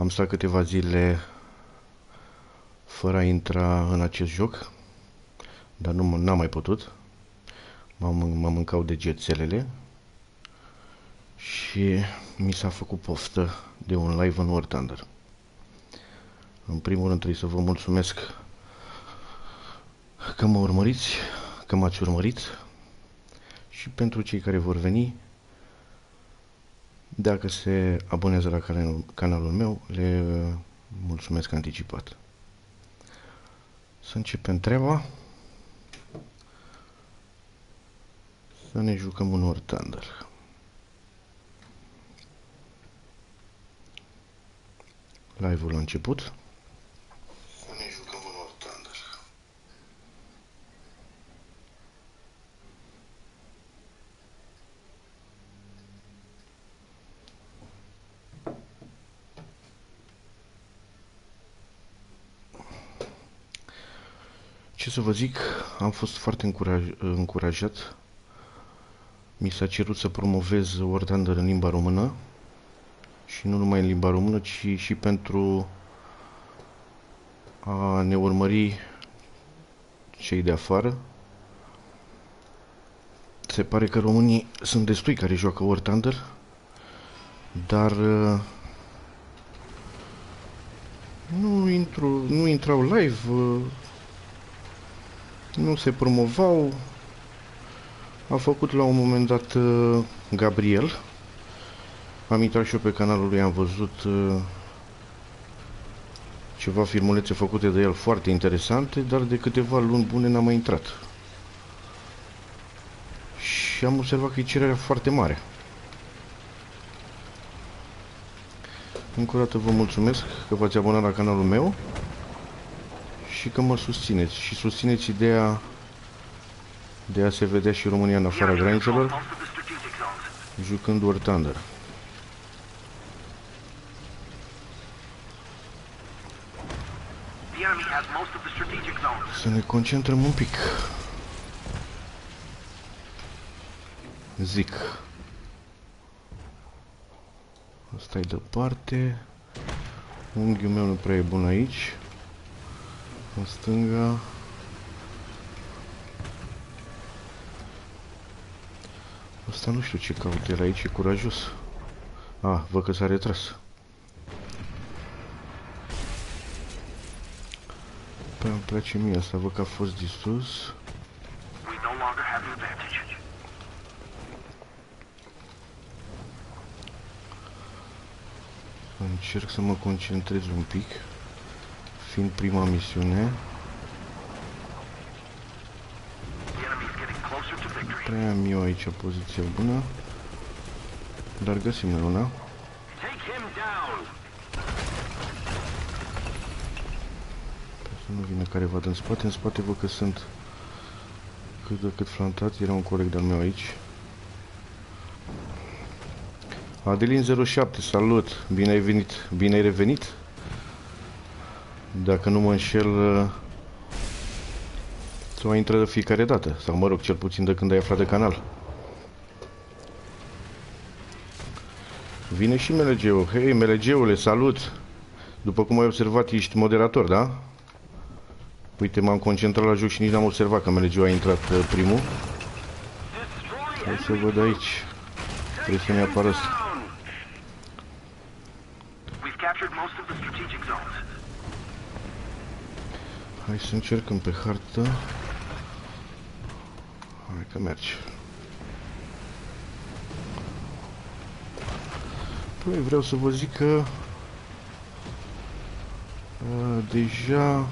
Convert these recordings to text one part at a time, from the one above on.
Am stat câteva zile fără a intra în acest joc, dar nu n-am mai putut. M-am, m-am mâncau degețelele și mi s-a făcut poftă de un live în War Thunder. În primul rând trebuie să vă mulțumesc că mă urmăriți, că m-ați urmărit și pentru cei care vor veni, dacă se abonează la canalul, canalul meu, le mulțumesc anticipat. Să începem treaba. Să ne jucăm un War Thunder. Live-ul a început. Ce să vă zic, am fost foarte încuraj încurajat. Mi s-a cerut să promovez War Thunder în limba română și nu numai în limba română, ci și pentru a ne urmări cei de afară. Se pare că românii sunt destui care joacă War Thunder, dar uh, nu, intru, nu intrau live, uh, nu se promovau. A făcut la un moment dat uh, Gabriel. Am intrat și eu pe canalul lui, am văzut uh, ceva filmulețe făcute de el foarte interesante, dar de câteva luni bune n-am mai intrat. Și am observat că e cererea foarte mare. Încă o dată vă mulțumesc că v-ați abonat la canalul meu și că mă susțineți și susțineți ideea de a se vedea și România în afara granițelor jucând War Thunder. Să ne concentrăm un pic. Zic. Asta e departe. Unghiul meu nu prea e bun aici. În stânga. Asta nu știu ce caut el aici, e curajos. Ah, văd că s-a retras. Păi îmi place mie asta, văd că a fost distrus. Încerc să mă concentrez un pic fiind prima misiune. Prea am eu aici poziție bună, dar găsim luna. Să nu vină careva în spate, în spate văd că sunt cât de cât flantați, era un coleg de-al meu aici. Adelin 07, salut! Bine ai venit, bine ai revenit! Dacă nu mă înșel, să mai intră de fiecare dată. Sau mă rog, cel puțin de când ai aflat de canal. Vine și MLG-ul. Hei, MLG-ule, salut! După cum ai observat, ești moderator, da? Uite, m-am concentrat la joc și nici n-am observat că MLG-ul a intrat uh, primul. Hai să văd aici. Trebuie să ne apară asta. Hai să încercăm pe hartă. Hai că merge. Păi vreau să vă zic că a, deja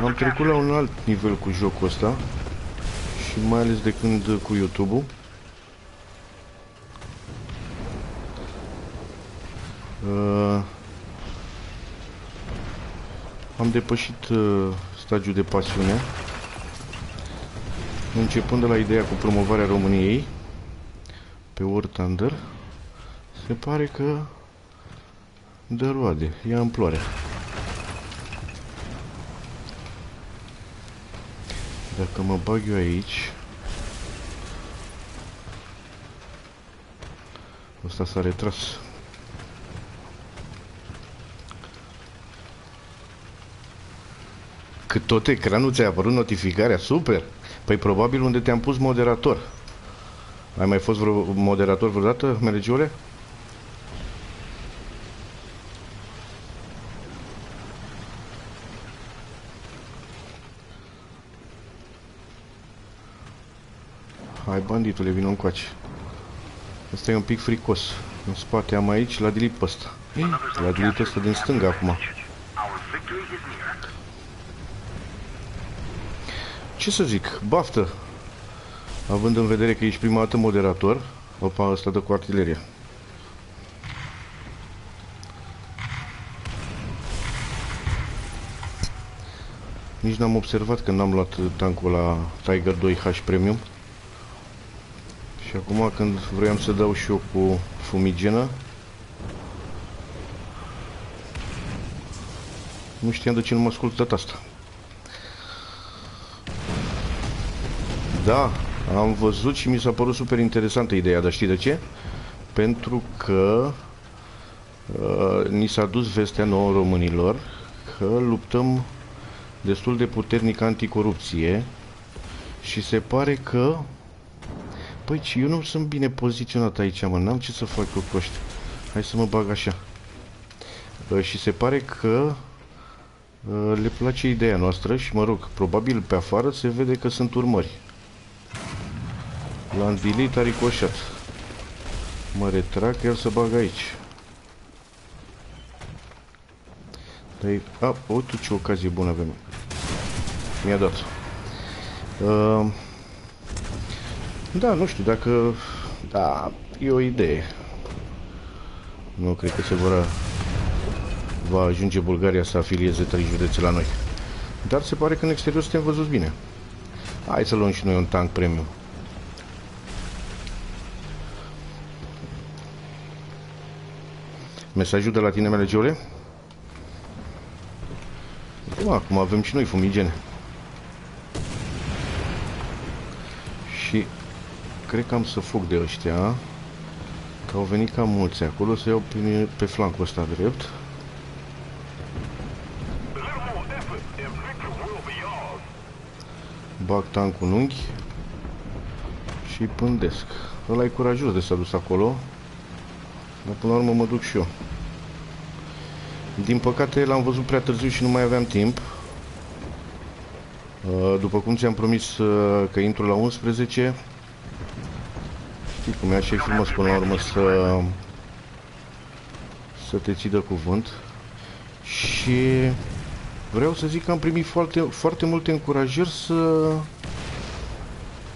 am trecut la un alt nivel cu jocul ăsta și mai ales de când cu YouTube-ul. Am depășit uh, stagiul de pasiune, începând de la ideea cu promovarea României pe War Thunder, se pare că dă roade, ia amploare. Dacă mă bag eu aici, ăsta s-a retras. Că tot ecranul ți-a apărut notificarea, super! Păi probabil unde te-am pus moderator. Ai mai fost vreo moderator vreodată, Melegiule? Hai, banditule, vină încoace. Asta e un pic fricos. În spate am aici, la delete pe ăsta. La delete ăsta din stânga acum. Ce să zic, baftă. Având în vedere că ești prima dată moderator, opa, ăsta dă cu artileria. Nici n-am observat când am luat tancul la Tiger 2H Premium. Și acum când vroiam să dau și eu cu fumigenă, nu știam de ce nu mă ascult data asta. Da, am văzut și mi s-a părut super interesantă ideea, dar știi de ce? Pentru că uh, ni s-a dus vestea nouă românilor că luptăm destul de puternic anticorupție și se pare că Păi, eu nu sunt bine poziționat aici, mă, n-am ce să fac cu coști. Hai să mă bag așa. Uh, și se pare că uh, le place ideea noastră și, mă rog, probabil pe afară se vede că sunt urmări. L-am delete a ricoșat. Mă retrag, iar să bag aici. Dar e... A, uite ce ocazie bună avem. Mi-a dat. Uh, da, nu știu, dacă... Da, e o idee. Nu cred că se vor... Va ajunge Bulgaria să afilieze trei județe la noi. Dar se pare că în exterior suntem văzuți bine. Hai să luăm și noi un tank premium. Mesajul de la tine, Melegiole? Acum avem și noi fumigene. Și cred că am să fug de ăștia. Că au venit cam mulți acolo, să iau pe, pe flancul ăsta drept. Bag tancul în unghi și pândesc. Ăla e curajos de s-a dus acolo. Dar până la urmă mă duc și eu. Din păcate l-am văzut prea târziu și nu mai aveam timp. Uh, după cum ți-am promis uh, că intru la 11, știi cum e, așa e frumos până la urmă să, să te ții de cuvânt. Și vreau să zic că am primit foarte, foarte multe încurajări să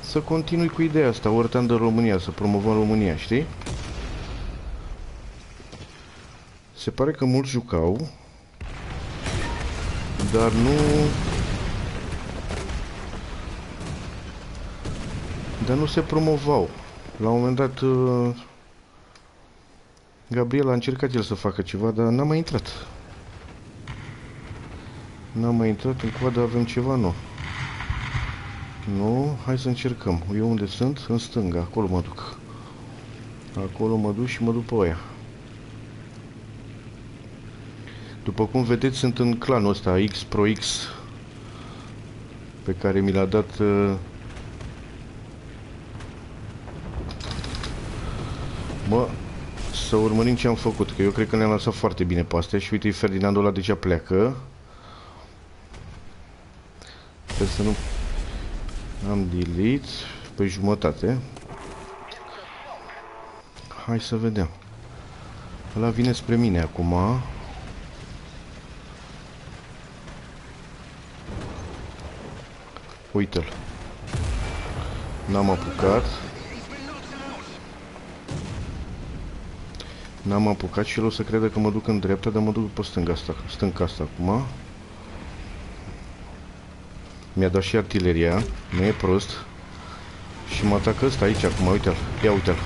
să continui cu ideea asta, Ortan de România, să promovăm România, știi? Se pare că mulți jucau, dar nu... Dar nu se promovau. La un moment dat... Uh, Gabriel a încercat el să facă ceva, dar n-a mai intrat. N-a mai intrat, în coadă avem ceva nou. Nu, hai să încercăm. Eu unde sunt? În stânga, acolo mă duc. Acolo mă duc și mă duc pe aia. După cum vedeți, sunt în clanul ăsta X Pro X pe care mi l-a dat uh, Mă, să urmărim ce am făcut, că eu cred că ne-am lăsat foarte bine pe astea și uite, Ferdinandul ăla deja pleacă. Sper să nu... Am delete pe jumătate. Hai să vedem. Ăla vine spre mine acum. Uite-l. N-am apucat. N-am apucat și el o să crede că mă duc în dreapta, dar mă duc pe stânga asta, stânga asta acum. Mi-a dat și artileria, nu e prost. Și mă atacă ăsta aici acum, uite-l, ia uite-l.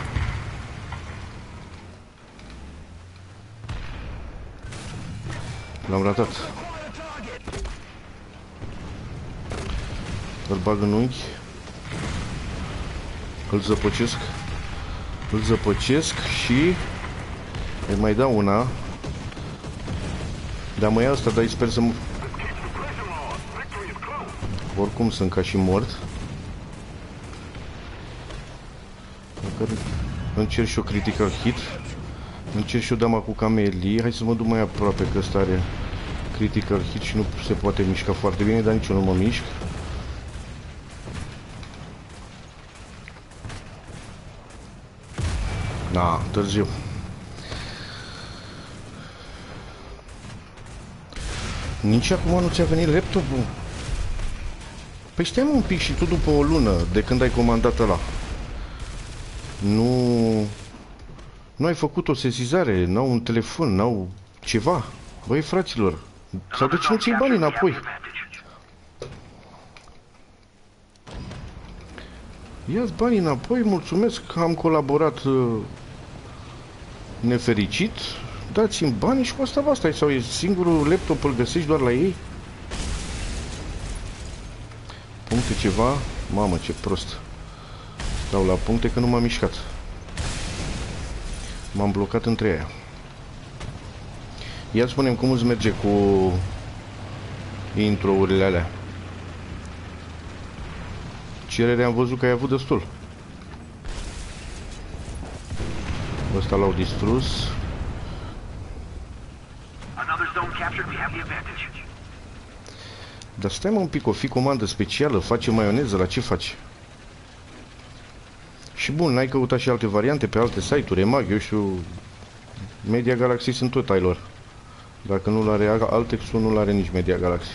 L-am ratat. Îl bag în unghi. Îl zăpăcesc. Îl zăpăcesc și... Îi mai dau una. Dar mă ia asta, dar sper să mă... Oricum sunt ca și mort. Dacă încerc și o critical hit. Încerc și o dama cu camelii. Hai să mă duc mai aproape că ăsta are critical hit și nu se poate mișca foarte bine, dar nici eu nu mă mișc. Da, târziu. Nici acum nu ți-a venit laptopul. Păi stai un pic și tu după o lună de când ai comandat ăla. Nu... Nu ai făcut o sesizare, n-au un telefon, n-au ceva. Băi, fraților, sau de ce nu ții banii înapoi? Ia-ți banii înapoi, mulțumesc că am colaborat uh, nefericit. Dați-mi banii și cu asta basta. Sau e singurul laptop îl găsești doar la ei? Puncte ceva? Mamă, ce prost. Stau la puncte că nu m-am mișcat. M-am blocat între ea. Ia spunem cum îți merge cu intro-urile alea. Cererea am văzut că ai avut destul. Ăsta l-au distrus. Dar stai mă un pic, o fi comandă specială, face maioneză, la ce faci? Și bun, n-ai căutat și alte variante pe alte site-uri, EMAG, eu știu, Media Galaxy sunt tot ai lor. Dacă nu-l are Altex-ul, nu-l are nici Media Galaxy.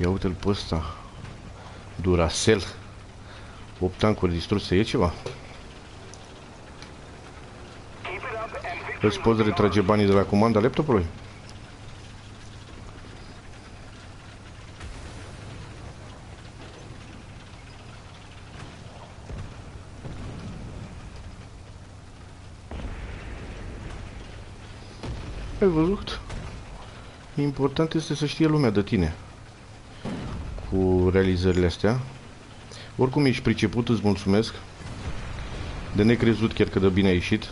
Ia uite-l pe ăsta. Duracell. 8 tancuri distruse, e ceva. Îți poți retrage banii de la comanda laptopului? Ai văzut? Important este să știe lumea de tine cu realizările astea. Oricum ești priceput, îți mulțumesc. De necrezut chiar că de bine a ieșit.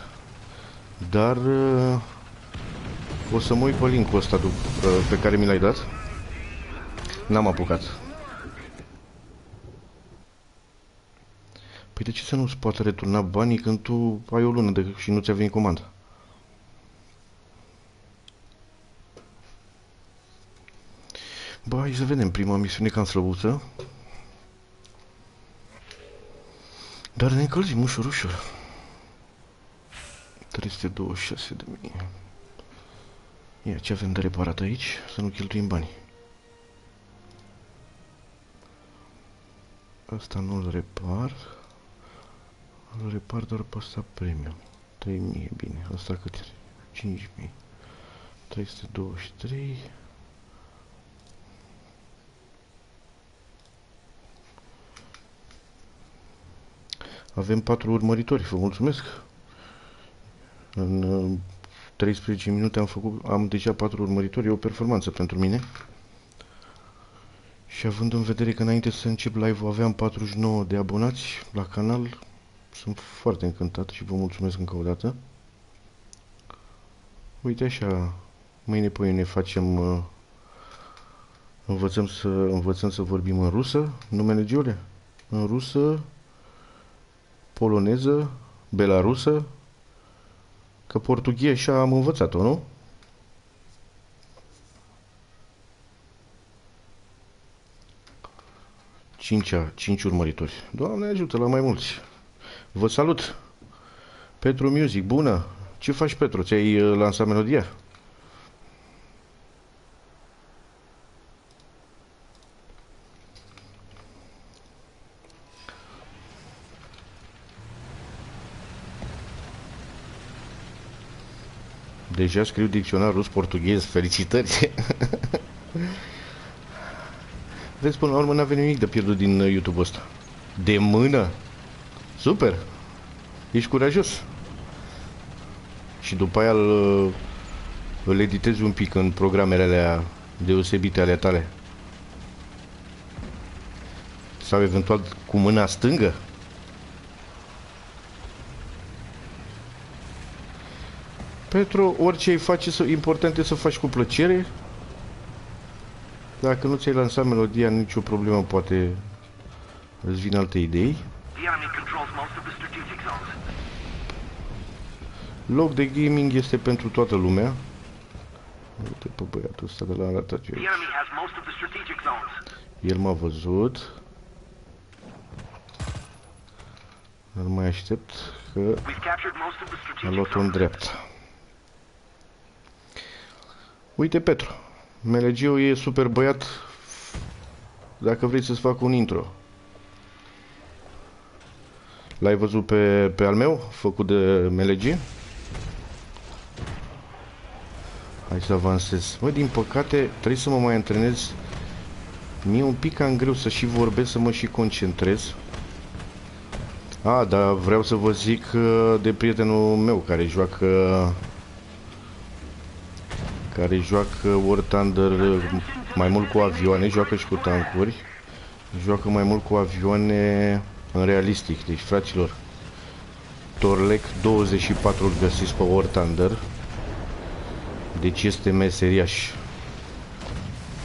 Dar uh, o să mă uit pe link-ul ăsta uh, pe care mi l-ai dat. N-am apucat. Păi de ce să nu-ți poată returna banii când tu ai o lună de și nu ți-a venit comanda? Bă, hai să vedem prima misiune cam slăbuță. Dar ne încălzim ușor, ușor. 326 de mii. Ia, ce avem de reparat aici? Să nu cheltuim bani. Asta nu-l repar. Îl repar doar pe asta premium. 3000, bine. Asta cât e? 5000. 323. Avem patru urmăritori, vă mulțumesc. În 13 minute am făcut, am deja patru urmăritori, e o performanță pentru mine. Și având în vedere că înainte să încep live-ul aveam 49 de abonați la canal, sunt foarte încântat și vă mulțumesc încă o dată. Uite așa, mâine pe ne facem, uh, învățăm să, învățăm să vorbim în rusă, numele Giule, în rusă, poloneză, belarusă, că portugheza am învățat-o, nu? Cinci, cinci urmăritori. Doamne ajută la mai mulți. Vă salut! Petru Music, bună! Ce faci, Petru? Ți-ai uh, lansat melodia? Deja scriu dicționar rus-portughez. Felicitări! Vezi, până la urmă n-a venit nimic de pierdut din uh, YouTube ăsta. De mână? Super! Ești curajos. Și după aia îl, uh, îl editezi un pic în programele alea deosebite ale tale. Sau eventual cu mâna stângă. Petru, orice ai face, să, important e să faci cu plăcere. Dacă nu ți-ai lansat melodia, nicio problemă, poate îți vin alte idei. The enemy controls most of the strategic zones. Loc de gaming este pentru toată lumea. Uite pe băiatul ăsta de la arată ce The enemy has most of the strategic zones. El m-a văzut. Îl mai aștept că We've captured most of the a strategic luat-o în zones. Dreapta. Uite Petru, Melegiu e super băiat dacă vrei să-ți fac un intro. L-ai văzut pe, pe al meu, făcut de Melegie? Hai să avansez. Mă, din păcate, trebuie să mă mai antrenez. Mie e un pic cam greu să și vorbesc, să mă și concentrez. A, dar vreau să vă zic uh, de prietenul meu care joacă care joacă War Thunder uh, mai mult cu avioane, joacă și cu tancuri. Joacă mai mult cu avioane în realistic. Deci, fraților, Torlec 24 îl găsiți pe War Thunder. Deci este meseriaș.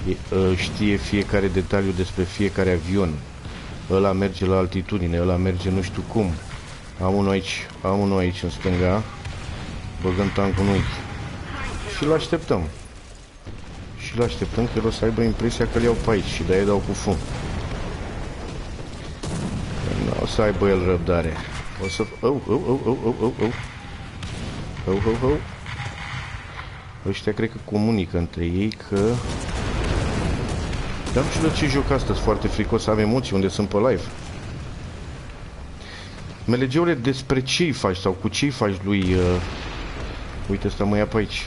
E, uh, Știe fiecare detaliu despre fiecare avion. Ăla merge la altitudine, ăla merge nu știu cum. Am unul aici, am unul aici în stânga. Băgăm tancul în unchi. Și îl așteptăm. Și îl așteptăm că el o să aibă impresia că îl iau pe aici și de-aia dau cu fum. Că O să aibă el răbdare. O să... Oh, oh, oh, oh, oh, oh, oh. Oh, oh, oh. Ăștia cred că comunică între ei că... Dar nu știu de ce joc astăzi foarte fricos, am emoții unde sunt pe live. Melegeule, despre ce îi faci sau cu ce îi faci lui... Uh... Uite, ăsta mă ia pe aici.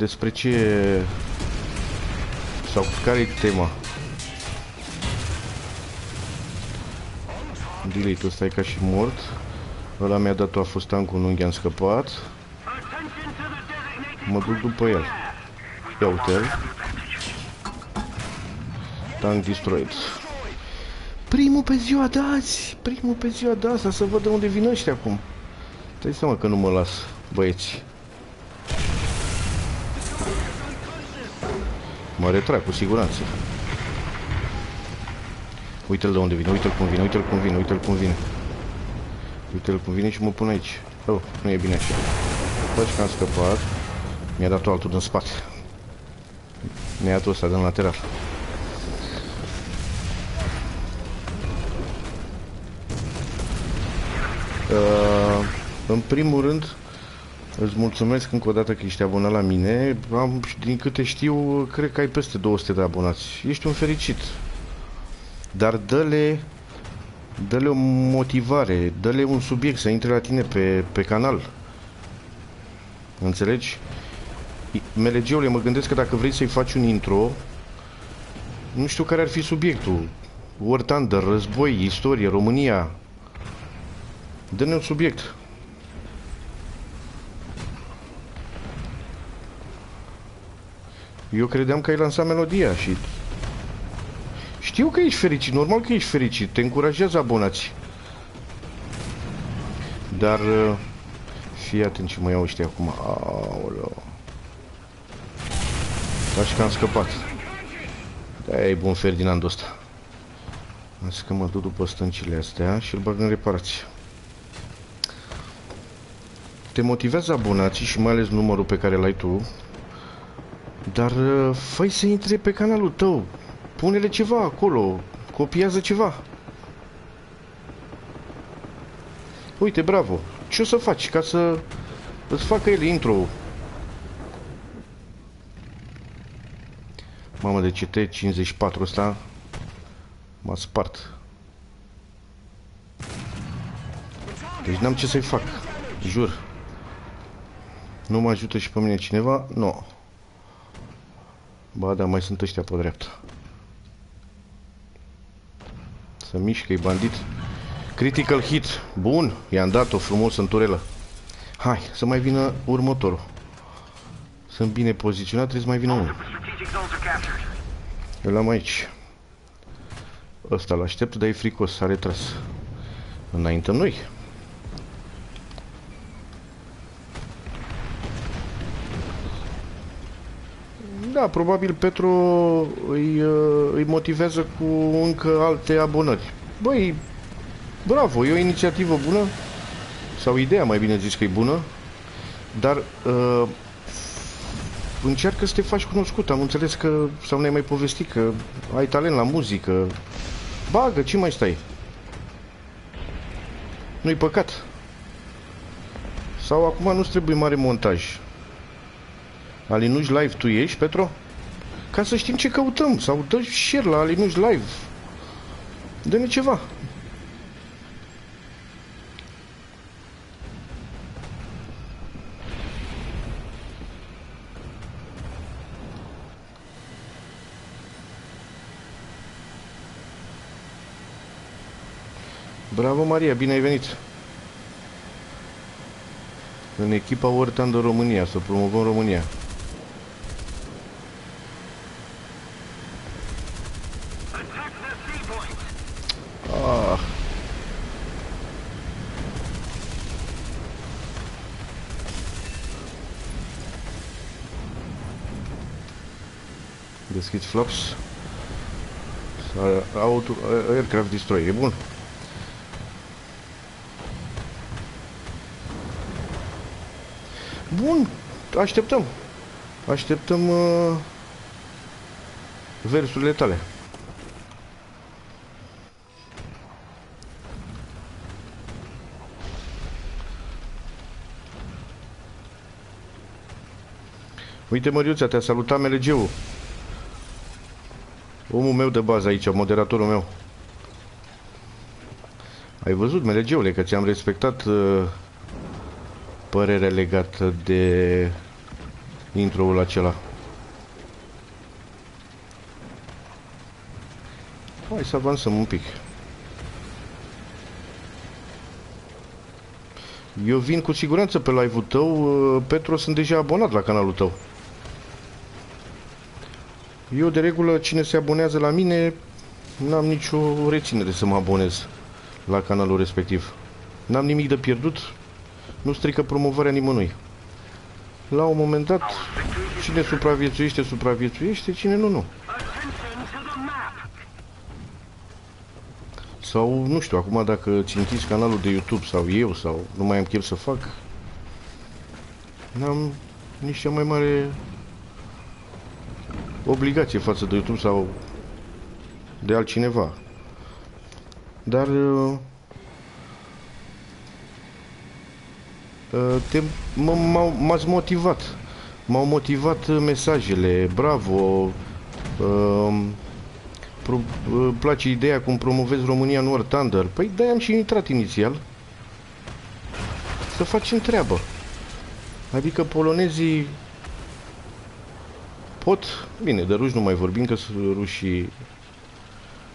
Despre ce... Sau care e tema? Delete-ul ăsta e ca și mort. Ăla mi-a dat-o, a fost tancul în unghi, am scăpat. Mă duc după el. Ia uite-l. Tank destroyed. Primul pe ziua de azi! Primul pe ziua de asta, să văd de unde vin ăștia acum. Dai seama că nu mă las, băieți. Mă retrag cu siguranță. Uite-l de unde vine, uite-l cum vine, uite-l cum vine, uite-l cum vine. Uite-l cum vine și mă pun aici. Oh, nu e bine așa. Faci că am scăpat. Mi-a dat altul din spate. Mi-a dat ăsta din lateral. Uh, în primul rând, îți mulțumesc încă o dată că ești abonat la mine. Am, din câte știu, cred că ai peste 200 de abonați. Ești un fericit. Dar dă-le dă-le o motivare, dă-le un subiect să intre la tine pe, pe canal. Înțelegi? Melegeule, mă gândesc că dacă vrei să-i faci un intro, nu știu care ar fi subiectul. War Thunder, război, istorie, România. Dă-ne un subiect. Eu credeam că ai lansat melodia și... Știu că ești fericit, normal că ești fericit, te încurajează abonații. Dar... uh, Fii atent ce mă iau ăștia acum. Aoleu. Faci că am scăpat. Da, e bun Ferdinand ăsta. Asta că mă duc după stâncile astea și îl bag în reparație. Te motivează abonații și mai ales numărul pe care l-ai tu. Dar uh, fă să intre pe canalul tău. Pune-le ceva acolo. Copiază ceva. Uite, bravo. Ce o să faci ca să îți facă el intro Mamă, de CT54 ăsta m-a spart. Deci n-am ce să-i fac. Jur. Nu mă ajută și pe mine cineva? Nu. Ba da, mai sunt ăștia pe dreapta. Să mișcă-i bandit. Critical hit. Bun. I-am dat-o frumos în turelă. Hai, să mai vină următorul. Sunt bine poziționat, trebuie să mai vină Most unul. of the strategic zones are captured. Îl am aici. Ăsta l aștept, dar e fricos, s-a retras. Înaintăm noi. Da, probabil Petru îi, uh, îi motivează cu încă alte abonări. Băi, bravo, e o inițiativă bună, sau ideea mai bine zis că e bună, dar uh, încearcă să te faci cunoscut. Am înțeles că, sau ne-ai mai povestit că ai talent la muzică. Bagă, ce mai stai? Nu-i păcat. Sau acum nu trebuie mare montaj. Alinuș Live tu ești, Petro? Ca să știm ce căutăm. Sau dă share la Alinuș Live. Dă-ne ceva. Bravo, Maria, bine ai venit! În echipa War Thunder România, să promovăm România. Deschizi flaps. Auto, aircraft destroyer, e bun. Bun, așteptăm. Așteptăm uh, versurile tale. Uite, Măriuța, te-a salutat MLG-ul. Omul meu de bază aici, moderatorul meu. Ai văzut, MLG-ule, că ți-am respectat uh, părerea legată de intro-ul acela. Hai să avansăm un pic. Eu vin cu siguranță pe live-ul tău. uh, Petru, sunt deja abonat la canalul tău. Eu, de regulă, cine se abonează la mine, n-am nicio reținere să mă abonez la canalul respectiv. N-am nimic de pierdut, nu strică promovarea nimănui. La un moment dat, cine supraviețuiește, supraviețuiește, cine nu, nu. Attention to the map. Sau, nu știu, acum dacă ți închizi canalul de YouTube sau eu, sau nu mai am chef să fac, n-am nici cea mai mare obligație față de YouTube sau de altcineva. Dar uh, uh, te, m- m-au- m-ați motivat. M-au motivat uh, mesajele. Bravo. Uh, pro, îmi place ideea cum promovezi România în War Thunder. Păi de am și intrat inițial. Să facem treabă. Adică polonezii pot, bine, de ruși nu mai vorbim, că sunt rușii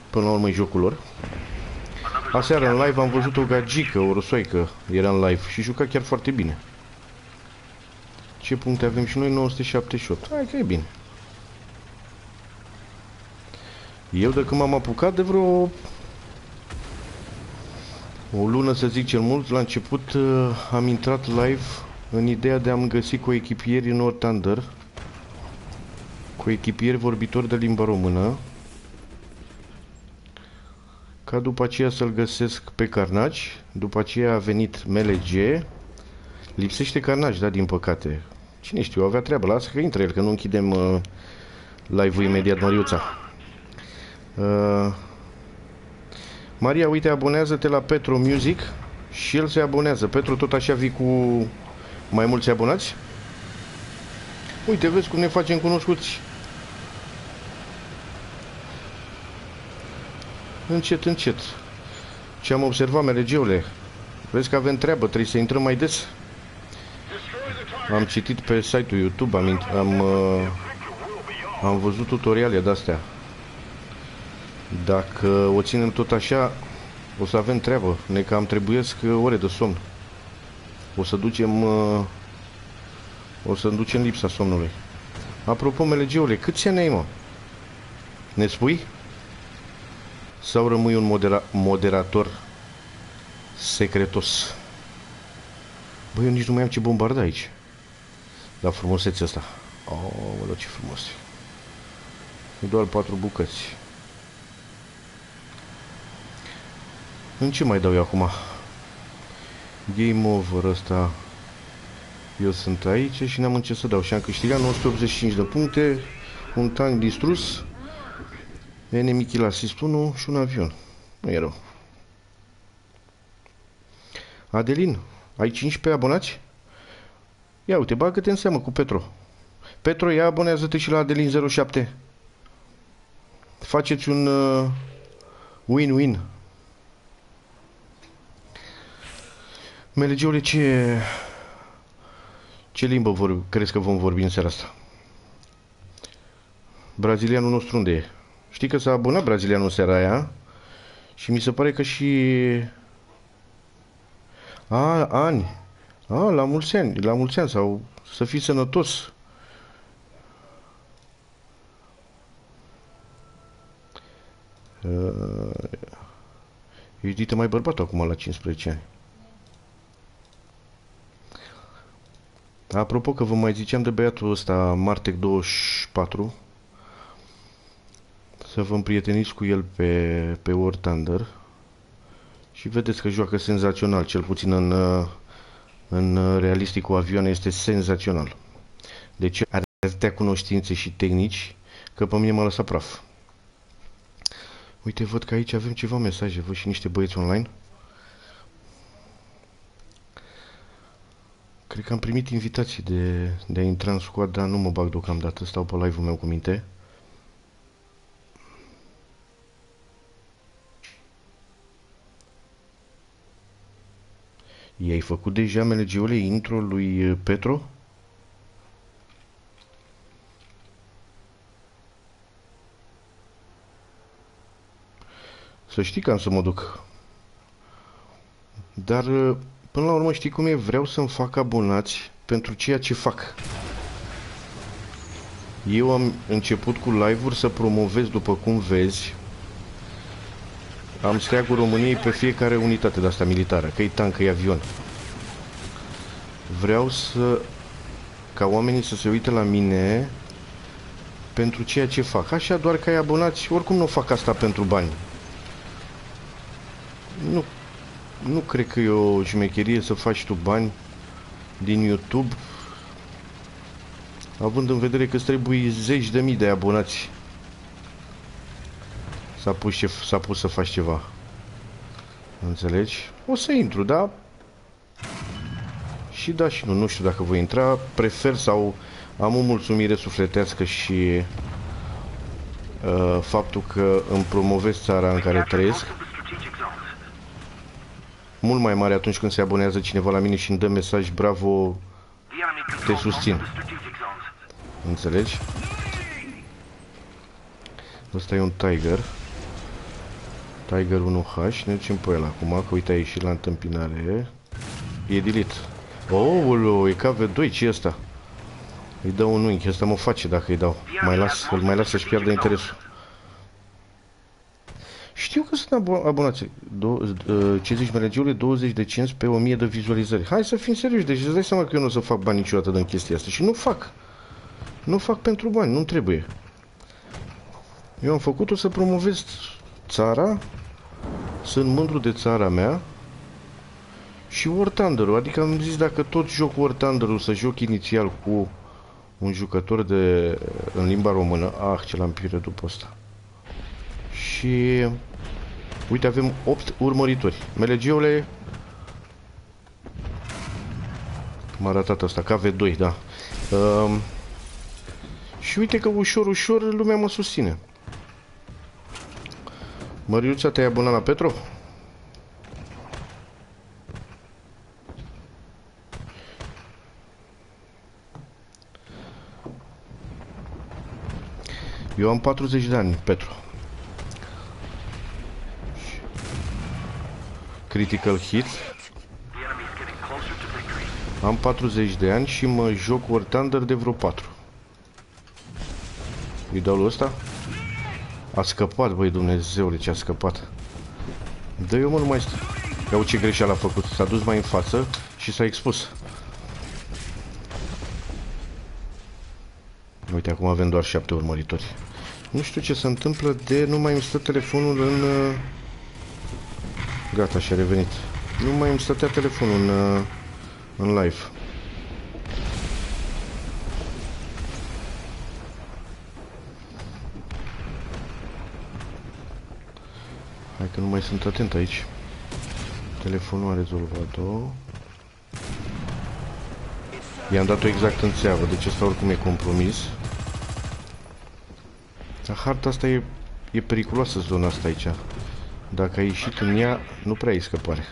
până la urmă e jocul lor. Aseară în live am văzut o gagică, o rosoică, era în live și juca chiar foarte bine. Ce puncte avem și noi? 978. Hai că e bine. Eu de când m-am apucat de vreo o lună, să zic cel mult, la început uh, am intrat live în ideea de a-mi găsi cu echipieri în War Thunder, cu echipieri vorbitori de limba română, ca după aceea să-l găsesc pe Carnage, după aceea a venit MLG, lipsește Carnage, da, din păcate. Cine știu, avea treabă, lasă că intră el, că nu închidem uh, live-ul imediat, Mariuța. Uh, Maria, uite, abonează-te la Petro Music și el se abonează. Petro tot așa vii cu mai mulți abonați? Uite, vezi cum ne facem cunoscuți. Încet, încet. Ce am observat, MLG-ule, vezi că avem treabă, trebuie să intrăm mai des. Am citit pe site-ul YouTube, am, int- am, uh, am văzut tutoriale de-astea. Dacă o ținem tot așa, o să avem treabă. Ne cam trebuiesc ore de somn. O să ducem... uh, O să ducem lipsa somnului. Apropo, MLG-ule, câți ani ai, mă? Ne spui? Sau rămâi un modera moderator secretos? Băi, eu nici nu mai am ce bombarda aici. La frumusețea asta. Oh, mă, ce frumos. e. E doar patru bucăți. În ce mai dau eu acum? Game over ăsta. Eu sunt aici și n-am în ce să dau. Și am câștigat 985 de puncte, un tank distrus, enemy kill assist 1 și un avion. Nu e rău. Adelin, ai 15 abonați? Ia uite, bagă-te în seamă cu Petro. Petro, ia abonează-te și la Adelin 07. Faceți un uh, win-win. Melegiule, ce, ce limbă vor, crezi că vom vorbi în seara asta? Brazilianul nostru unde e? Știi că s-a abonat brazilianul seara aia și mi se pare că și... A, ani. A, la mulți ani, la mulți ani sau să fii sănătos. Uh, ești dită mai bărbat acum la 15 ani. Apropo că vă mai ziceam de băiatul ăsta, Martec 24, să vă împrieteniți cu el pe, pe War Thunder și vedeți că joacă senzațional, cel puțin în, în realistic cu avioane este senzațional. Deci are atâtea cunoștințe și tehnici că pe mine m-a lăsat praf. Uite, văd că aici avem ceva mesaje, văd și niște băieți online. Cred că am primit invitații de, de a intra în squad, dar nu mă bag deocamdată, stau pe live-ul meu cu minte. I-ai făcut deja melegiule intro lui uh, Petro? Să știi că am să mă duc. Dar uh, Până la urmă știi cum e? Vreau să-mi fac abonați pentru ceea ce fac. Eu am început cu live-uri să promovez, după cum vezi, am steagul României pe fiecare unitate de asta militară, că e tank, că e avion. Vreau să ca oamenii să se uite la mine pentru ceea ce fac. Așa doar că ai abonați, oricum nu fac asta pentru bani. Nu nu cred că e o șmecherie să faci tu bani din YouTube având în vedere că îți trebuie zeci de mii de abonați s-a pus, ce, s-a pus să faci ceva înțelegi? o să intru, da? și da și nu, nu știu dacă voi intra prefer sau am o mulțumire sufletească și uh, faptul că îmi promovez țara în care trăiesc mult mai mare atunci când se abonează cineva la mine și îmi dă mesaj bravo, te susțin. Înțelegi? Ăsta e un Tiger. Tiger 1H. Ne ducem pe el acum, că uite a ieșit la întâmpinare. E delete. Oh, e KV2, ce e asta? Îi dau un unghi, asta mă face dacă îi dau. Mai las, îl mai las să-și piardă interesul. Știu că sunt abo abonați. Do uh, ce zici, melegiule? 20 de cenți pe 1000 de vizualizări. Hai să fim serioși. Deci îți dai seama că eu nu o să fac bani niciodată din chestia asta. Și nu fac. Nu fac pentru bani. Nu trebuie. Eu am făcut-o să promovez țara. Sunt mândru de țara mea. Și War thunder -ul. Adică am zis dacă tot joc War thunder să joc inițial cu un jucător de în limba română. Ah, ce l-am pierdut după asta. Și uite, avem 8 urmăritori. Melegiule M-a arătat asta, KV2, da. Um, și uite că ușor, ușor lumea mă susține. Măriuța, te-ai abonat la Petro? Eu am 40 de ani, Petru. Critical hit. Am 40 de ani și mă joc War Thunder de vreo 4. Îi dau lui ăsta? A scăpat, băi, Dumnezeule, ce a scăpat. Dă eu, mă, nu mai stă. Iau ce greșeală a făcut. S-a dus mai în față și s-a expus. Uite, acum avem doar 7 urmăritori. Nu știu ce se întâmplă de nu mai îmi stă telefonul în... uh, Gata, și-a revenit. Nu mai îmi stătea telefonul în, uh, în live. Hai că nu mai sunt atent aici. Telefonul a rezolvat-o. I-am dat-o exact în țeavă, deci asta oricum e compromis. Dar harta asta e, e periculoasă zona asta aici. Dacă ai ieșit în ea, nu prea ai scăpare.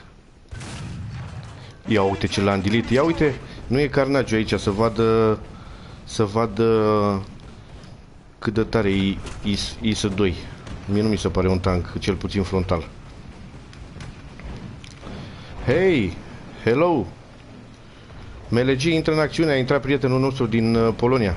Ia uite ce l-am delete. Ia uite, nu e carnagiu aici să vadă să vadă cât de tare e IS, IS-2. Mie nu mi se pare un tank, cel puțin frontal. Hey! Hello! MLG intră în acțiune, a intrat prietenul nostru din uh, Polonia.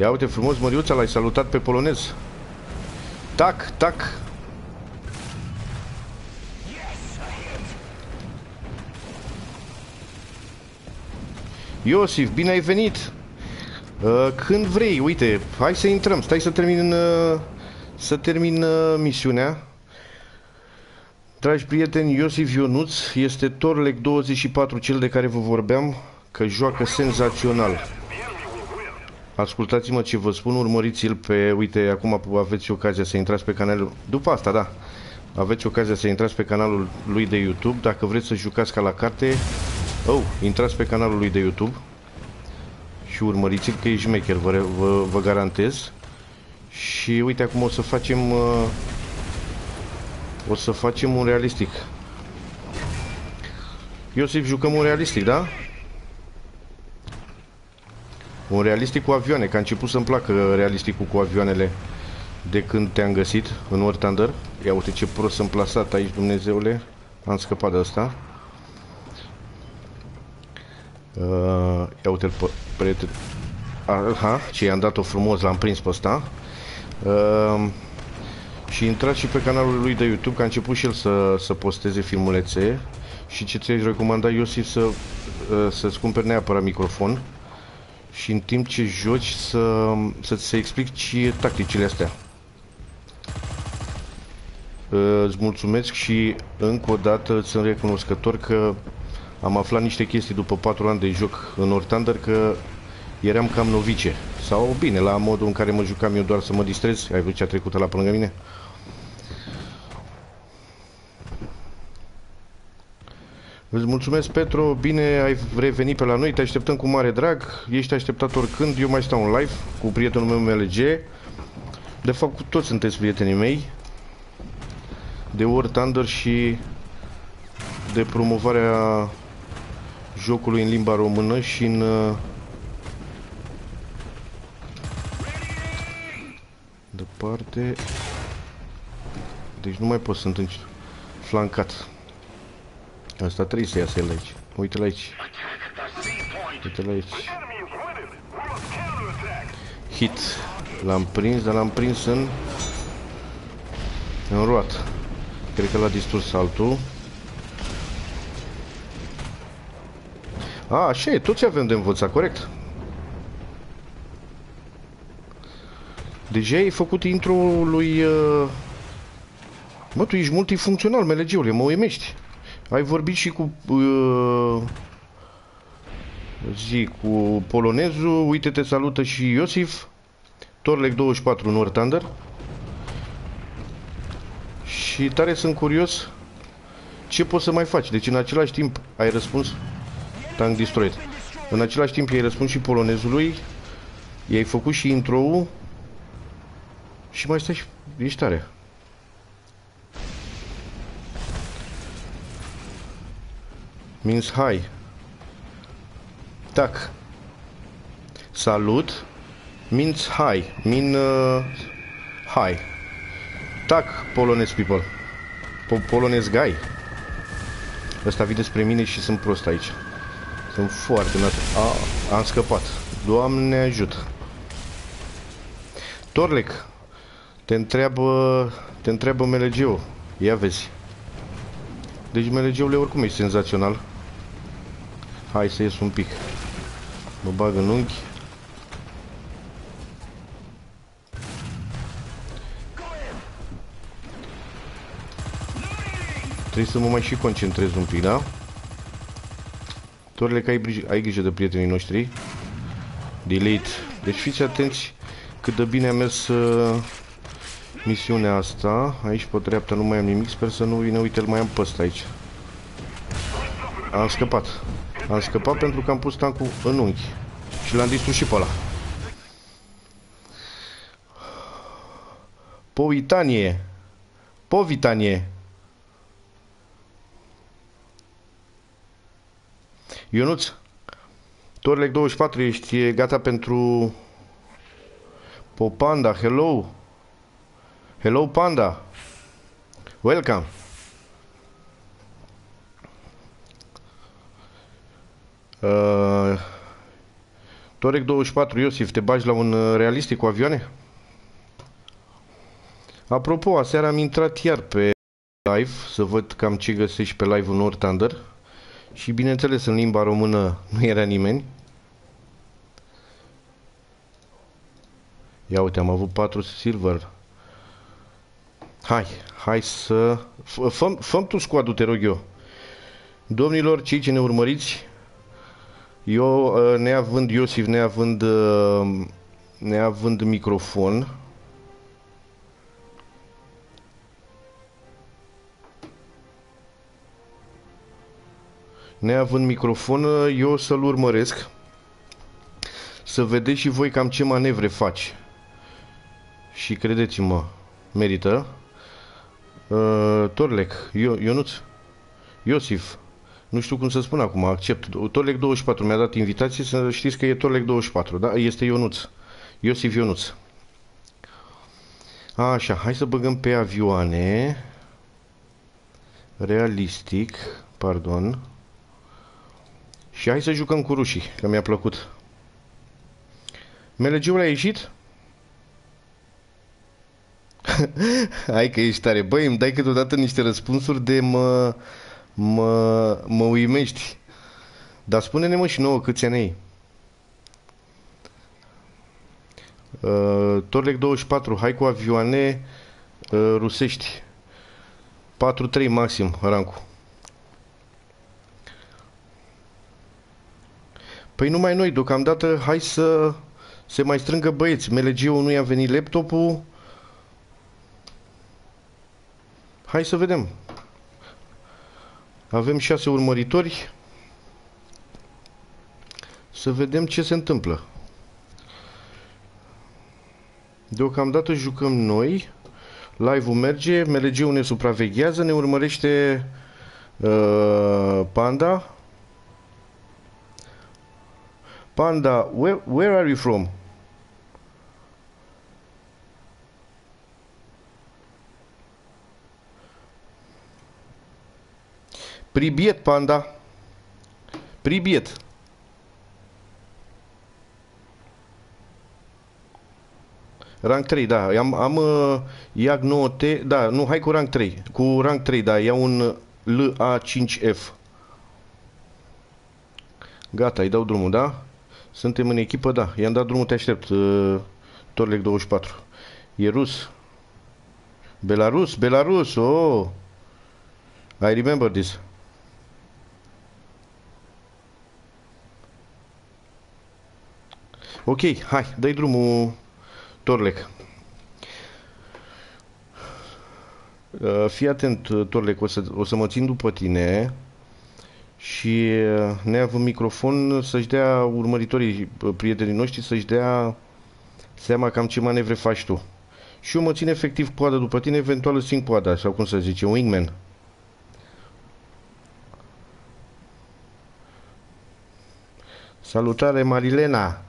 Ia uite frumos, Măriuța, l-ai salutat pe polonez. Tac, tac. Iosif, bine ai venit! Uh, când vrei, uite, hai să intrăm, stai să termin, uh, să termin uh, misiunea. Dragi prieteni, Iosif Ionuț este Torlec 24, cel de care vă vorbeam, că joacă senzațional. Ascultați-mă ce vă spun, urmăriți-l pe, uite, acum aveți ocazia să intrați pe canalul, după asta, da, aveți ocazia să intrați pe canalul lui de YouTube, dacă vreți să jucați ca la carte, oh, intrați pe canalul lui de YouTube și urmăriți-l că e șmecher, vă, vă, vă garantez. Și uite, acum o să facem, uh, o să facem un realistic. Iosif, jucăm un realistic, da? Un realistic cu avioane, că a început să-mi placă realisticul cu avioanele de când te-am găsit în War Thunder. Ia uite ce prost sunt plasat aici, Dumnezeule. Am scăpat de asta. Uh, ia uite-l pe prieten. Aha, ce i-am dat-o frumos, l-am prins pe ăsta. Uh, și intrați și pe canalul lui de YouTube, că a început și el să, să posteze filmulețe. Și ce ți-ai recomanda, Iosif, să, uh, să-ți cumperi neapărat microfon și în timp ce joci să, să-ți să explici tacticile astea. Îți mulțumesc și încă o dată îți sunt recunoscător că am aflat niște chestii după 4 ani de joc în Ortander că eram cam novice. Sau bine, la modul în care mă jucam eu doar să mă distrez. Ai văzut ce a trecut la pe lângă mine? Îți mulțumesc, Petro, bine ai revenit pe la noi, te așteptăm cu mare drag, ești așteptat oricând, eu mai stau în live cu prietenul meu MLG. De fapt, cu toți sunteți prietenii mei de War Thunder și de promovarea jocului în limba română și în departe deci nu mai pot să întâlni flancat Asta trebuie să iasă el aici. Uite-l aici. Uite-l aici. Hit. L-am prins, dar l-am prins în... În roat. Cred că l-a distrus altul. A, așa e, toți avem de învățat, corect. Deja ai făcut intro lui... Uh... Mă, tu ești multifuncțional, MLG-ule, mă uimești. Ai vorbit și cu... Uh, zi, cu polonezul, uite te salută și Iosif, Torlec 24 Nord Thunder. Și tare sunt curios ce poți să mai faci. Deci în același timp ai răspuns Tank Destroyed. În același timp i-ai răspuns și polonezului, i-ai făcut și intro-ul și mai stai și ești tare. Means hi. Tak. Salut. Means hi. Mean uh, hi. Tak, Polonez people. Po Polonez guy. Ăsta vine spre mine și sunt prost aici. Sunt foarte nat. A, am scăpat. Doamne ajută. Torlec. Te întreabă, te întreabă MLG-ul. Ia vezi. Deci MLG-ul oricum e senzațional. Hai să ies un pic. Mă bag în unghi. Trebuie să mă mai și concentrez un pic, da? Torile că ai, grijă- ai grijă de prietenii noștri. Delete. Deci fiți atenți cât de bine a mers uh, misiunea asta. Aici pe dreapta nu mai am nimic. Sper să nu vină. Uite, îl mai am pe ăsta aici. Am scăpat. Am scăpat pentru că am pus tancul în unghi. Și l-am distrus și pe ăla. Povitanie. Povitanie. Ionuț, Torlec 24, ești gata pentru Popanda, hello. Hello Panda. Welcome. Uh, Torec 24, Iosif, te bagi la un uh, realistic cu avioane? Apropo, aseară am intrat iar pe live să văd cam ce găsești pe live-ul Nord Thunder. Și bineînțeles în limba română nu era nimeni. Ia uite, am avut 4 silver. Hai, hai să... F- Făm, făm tu squad te rog eu. Domnilor, cei ce ne urmăriți, eu, uh, neavând Iosif, neavând, uh, neavând microfon, neavând microfon, eu o să-l urmăresc să vedeți și voi cam ce manevre faci. Și credeți-mă, merită. Uh, Torlec, Io, Ionuț, Iosif, nu știu cum să spun acum, accept. Torlec 24 mi-a dat invitație să știți că e Torlec 24, da? Este Ionuț. Iosif Ionuț. Așa, hai să băgăm pe avioane. Realistic, pardon. Și hai să jucăm cu rușii, că mi-a plăcut. MLG-ul a ieșit? hai că ești tare. Băi, îmi dai câteodată niște răspunsuri de mă... Mă, mă uimești. Dar spune-ne mă și nouă câți ani ai. Uh, Torlec 24, hai cu avioane uh, rusești. 4-3 maxim, rancul. Păi numai noi, deocamdată, hai să se mai strângă băieți. MLG-ul nu i-a venit laptopul. Hai să vedem. Avem șase urmăritori. Să vedem ce se întâmplă. Deocamdată jucăm noi. Live-ul merge, MLG-ul ne supraveghează, ne urmărește uh, Panda. Panda, where, where are you from? Привет, Panda. Привет. Rank 3, da. Am, am uh, IAG 9T, da, nu, hai cu rank 3. Cu rank 3, da, iau un LA5F. Gata, îi dau drumul, da? Suntem în echipă, da. I-am dat drumul, te aștept. Uh, Torlec 24. E rus. Belarus, Belarus, oh. I remember this. Ok, hai, dai drumul Torlec. Uh, fii atent, uh, Torlec, o să, o să mă țin după tine și uh, neavând microfon să-și dea urmăritorii, uh, prietenii noștri, să-și dea seama cam ce manevre faci tu. Și eu mă țin efectiv poada după tine, eventual îți țin poada, sau cum să zice, wingman. Salutare, Marilena!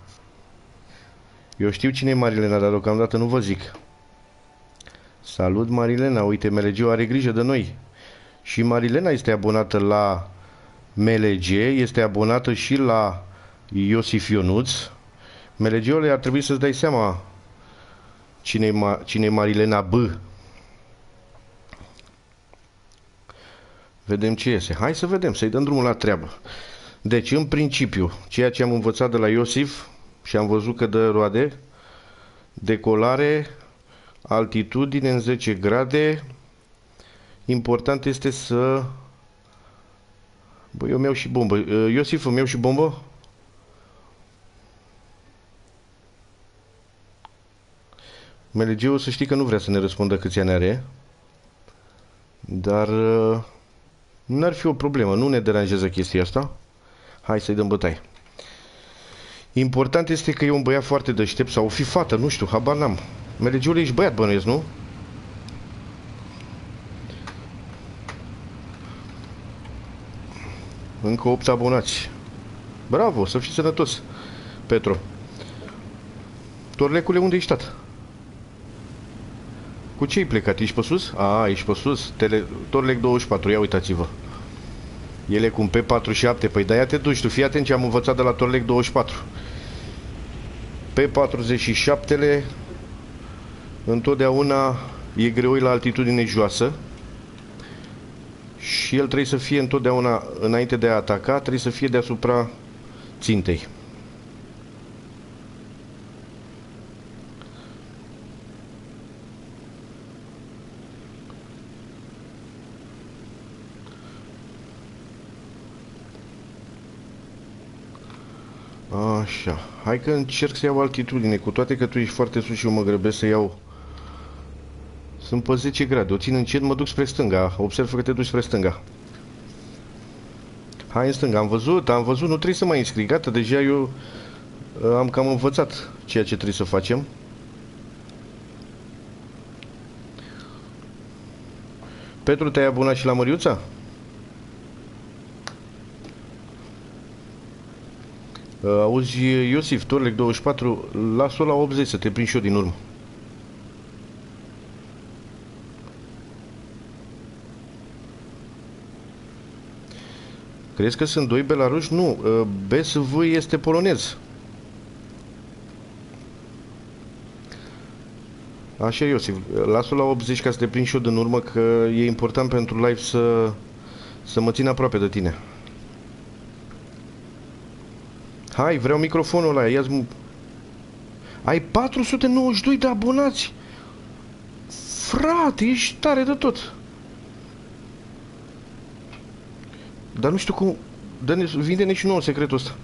Eu știu cine e Marilena, dar deocamdată nu vă zic. Salut, Marilena! Uite, MLG are grijă de noi. Și Marilena este abonată la MLG, este abonată și la Iosif Ionuț. MLG-ule ar trebui să-ți dai seama Cine-i, Ma- cine Marilena B? Vedem ce iese. Hai să vedem, să-i dăm drumul la treabă. Deci, în principiu, ceea ce am învățat de la Iosif și am văzut că dă roade, decolare, altitudine în 10 grade, important este să... Băi, eu mi-au și bombă. Iosif, îmi iau și bombă? Melegeu să știi că nu vrea să ne răspundă câți ani are, dar uh, n-ar fi o problemă, nu ne deranjează chestia asta. Hai să-i dăm bătaie. Important este că e un băiat foarte deștept sau o fi fată, nu știu, habar n-am. Melegiule, ești băiat bănuiesc, nu? Încă 8 abonați. Bravo, să fii sănătos, Petru. Torlecule, unde ești, tată? Cu ce ai plecat? Ești pe sus? A, ești pe sus. Tele... Torlec 24, ia uitați-vă. Ele cu un P47, păi de-aia te duci tu. Fii atent ce am învățat de la Torlec 24. P47-le întotdeauna e greoi la altitudine joasă și el trebuie să fie întotdeauna, înainte de a ataca, trebuie să fie deasupra țintei. Așa. Hai că încerc să iau altitudine, cu toate că tu ești foarte sus și eu mă grăbesc să iau... Sunt pe 10 grade, o țin încet, mă duc spre stânga. Observ că te duci spre stânga. Hai în stânga, am văzut, am văzut, nu trebuie să mai înscrii, gata, deja eu uh, am cam învățat ceea ce trebuie să facem. Petru, te-ai abonat și la Măriuța? Uh, auzi, Iosif, Torlec 24, las-o la 80 să te prind și eu din urmă. Crezi că sunt doi belaruși? Nu, uh, BSV este polonez. Așa, Iosif, las-o la 80 ca să te prind și eu din urmă, că e important pentru live să, să mă țin aproape de tine. Hai, vreau microfonul ăla, ia Ai 492 de abonați! Frate, ești tare de tot! Dar nu știu cum... Dă-ne, vinde-ne și nouă secretul ăsta.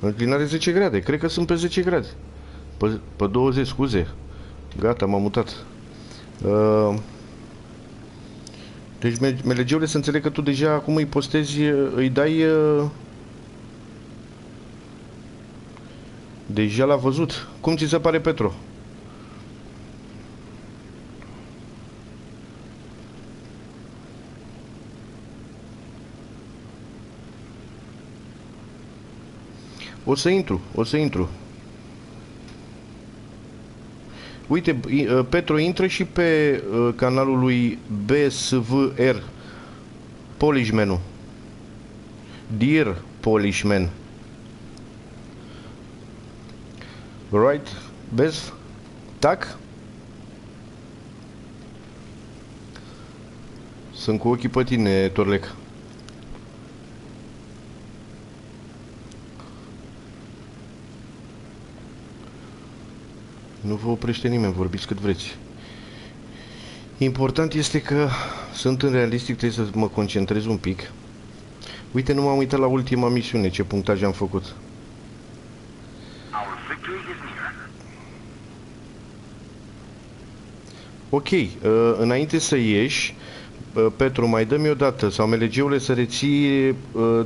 Înclinare 10 grade. Cred că sunt pe 10 grade. Pe, pe 20, scuze. Gata, m-am mutat. Uh, deci, melegeule, să înțeleg că tu deja acum îi postezi, îi dai... Uh, deja l-a văzut. Cum ți se pare, Petru? O să intru, o să intru. Uite, uh, Petro, intră și pe uh, canalul lui BSVR Polishman-ul. Dear Polishman. Right? Bez? Tac? Sunt cu ochii pe tine, Torlec. Nu vă oprește nimeni, vorbiți cât vreți. Important este că sunt în realistic, trebuie să mă concentrez un pic. Uite, nu m-am uitat la ultima misiune, ce punctaj am făcut. Ok, uh, înainte să ieși, uh, Petru, mai dă-mi o dată, sau melegeule să reții uh,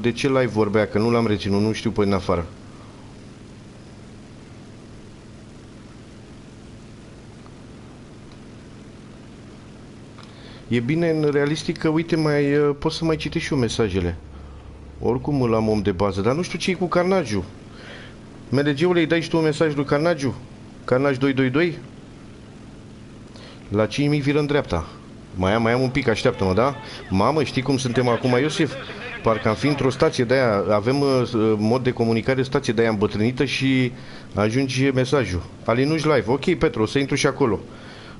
de ce live vorbea, că nu l-am reținut, nu știu pe în afară. E bine în realistic că, uite, mai, uh, pot să mai citești și eu mesajele. Oricum îl am om de bază, dar nu știu ce e cu Carnagiu. MLG-ule, îi dai și tu un mesaj lui Carnagiu? Carnage 222? La 5000 viră în dreapta. Mai am, mai am un pic, așteaptă-mă, da? Mamă, știi cum suntem acum, Iosif? Parcă am fi într-o stație de aia, avem uh, mod de comunicare, stație de aia îmbătrânită și ajunge mesajul. Alinuș Live, ok, Petru, o să intru și acolo.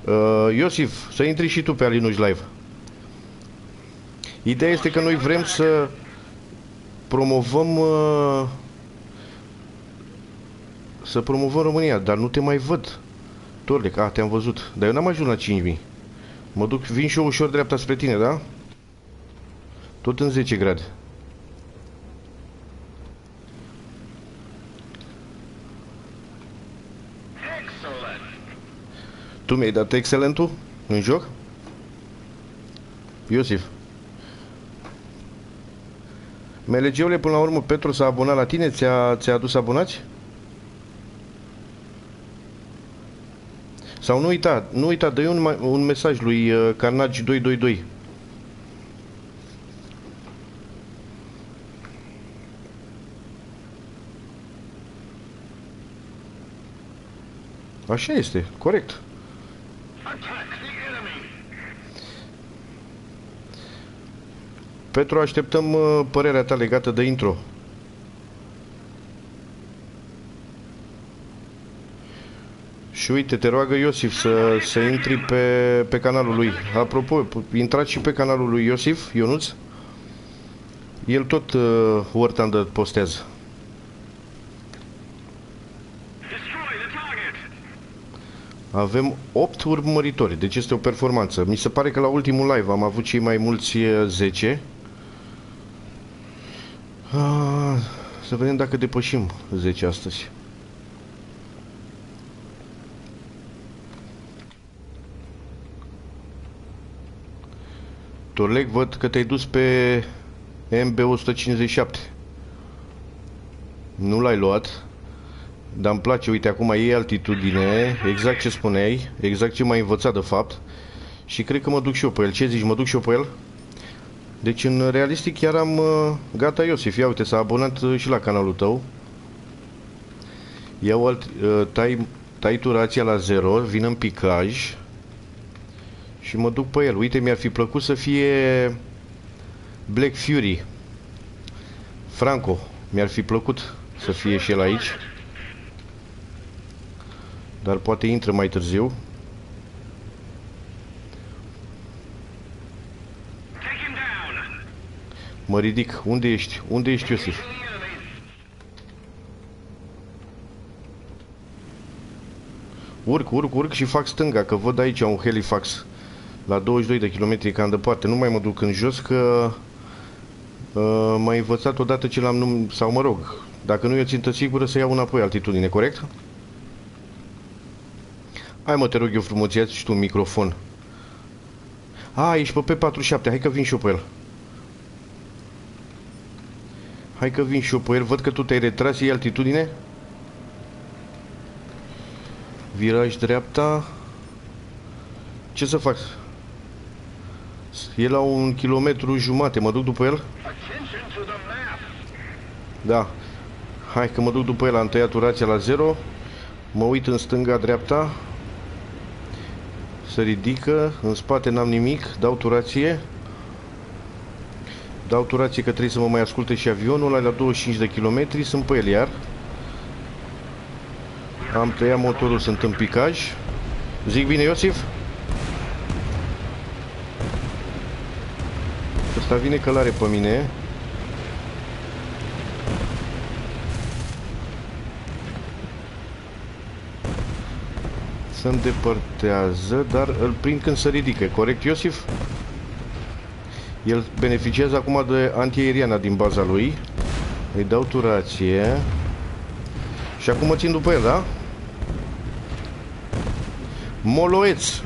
Uh, Iosif, să intri și tu pe Alinuș Live. Ideea este că noi vrem să promovăm uh, să promovăm România, dar nu te mai văd. Torlec, a, te-am văzut. Dar eu n-am ajuns la 5000. Mă duc, vin și eu ușor dreapta spre tine, da? Tot în 10 grade. Excellent. Tu mi-ai dat excelentul în joc? Iosif. MLG-ule, până la urmă, Petru s-a abonat la tine? Ți-a, ți-a adus abonați? Sau nu uita, nu uita, dă un, ma- un mesaj lui uh, Carnage 222. Așa este, corect. Attack the enemy. Petru, așteptăm uh, părerea ta legată de intro. Și uite, te roagă Iosif să, să intri pe, pe canalul lui. Apropo, intrați și pe canalul lui Iosif, Ionuț. El tot uh, War Thunder postează. Destroy the target. Avem 8 urmăritori, deci este o performanță. Mi se pare că la ultimul live am avut cei mai mulți uh, 10. Ah, să vedem dacă depășim 10 astăzi. Torleg, văd că te-ai dus pe MB157. Nu l-ai luat. Dar îmi place, uite, acum e altitudine, exact ce spuneai, exact ce m-ai învățat de fapt. Și cred că mă duc și eu pe el. Ce zici, mă duc și eu pe el? Deci, în realistic, chiar am... uh, Gata, Iosif, ia uite, s-a abonat uh, și la canalul tău. Iau alt... uh, Tai, tai turația la 0, vin în picaj. Și mă duc pe el. Uite, mi-ar fi plăcut să fie... Black Fury. Franco. Mi-ar fi plăcut să fie și el aici. Dar poate intră mai târziu. Take him down. Mă ridic. Unde ești? Unde ești, Iosif? The enemy. Urc, urc, urc și fac stânga, că văd aici un helifax la 22 de km cam departe. Nu mai mă duc în jos, că uh, m-a învățat odată ce l-am num... sau mă rog, dacă nu e o țintă sigură să iau înapoi altitudine, corect? Hai mă, te rog eu frumos, ia și tu un microfon. A, ești pe P47, hai că vin și eu pe el. Hai că vin și eu pe el, văd că tu te-ai retras, iei altitudine? Viraj dreapta. Ce să fac? E la un kilometru jumate, mă duc după el? Attention to the map. Da. Hai că mă duc după el, am tăiat turația la 0. Mă uit în stânga, dreapta. Se ridică, în spate n-am nimic, dau turație. Dau turație că trebuie să mă mai asculte și avionul, ăla la 25 de kilometri, sunt pe el iar. Am tăiat motorul, sunt în picaj. Zic bine, Iosif? Ăsta vine călare pe mine. Se îndepărtează, dar îl prind când se ridică. Corect, Iosif? El beneficiază acum de antiaeriana din baza lui. Îi dau turație. Și acum mă țin după el, da? Moloeț.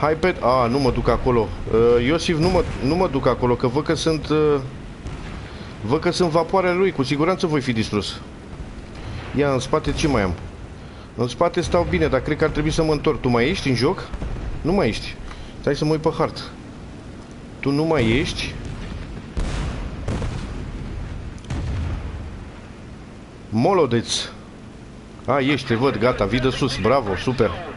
Hai pe... A, nu mă duc acolo. Uh, Iosif, nu mă, nu mă duc acolo, că văd că sunt... Uh, văd că sunt vapoarele lui. Cu siguranță voi fi distrus. Ia, în spate ce mai am? În spate stau bine, dar cred că ar trebui să mă întorc. Tu mai ești în joc? Nu mai ești. Stai să mă uit pe hartă. Tu nu mai ești. Molodeț. A, ești, te văd, gata, vii de sus, bravo, super.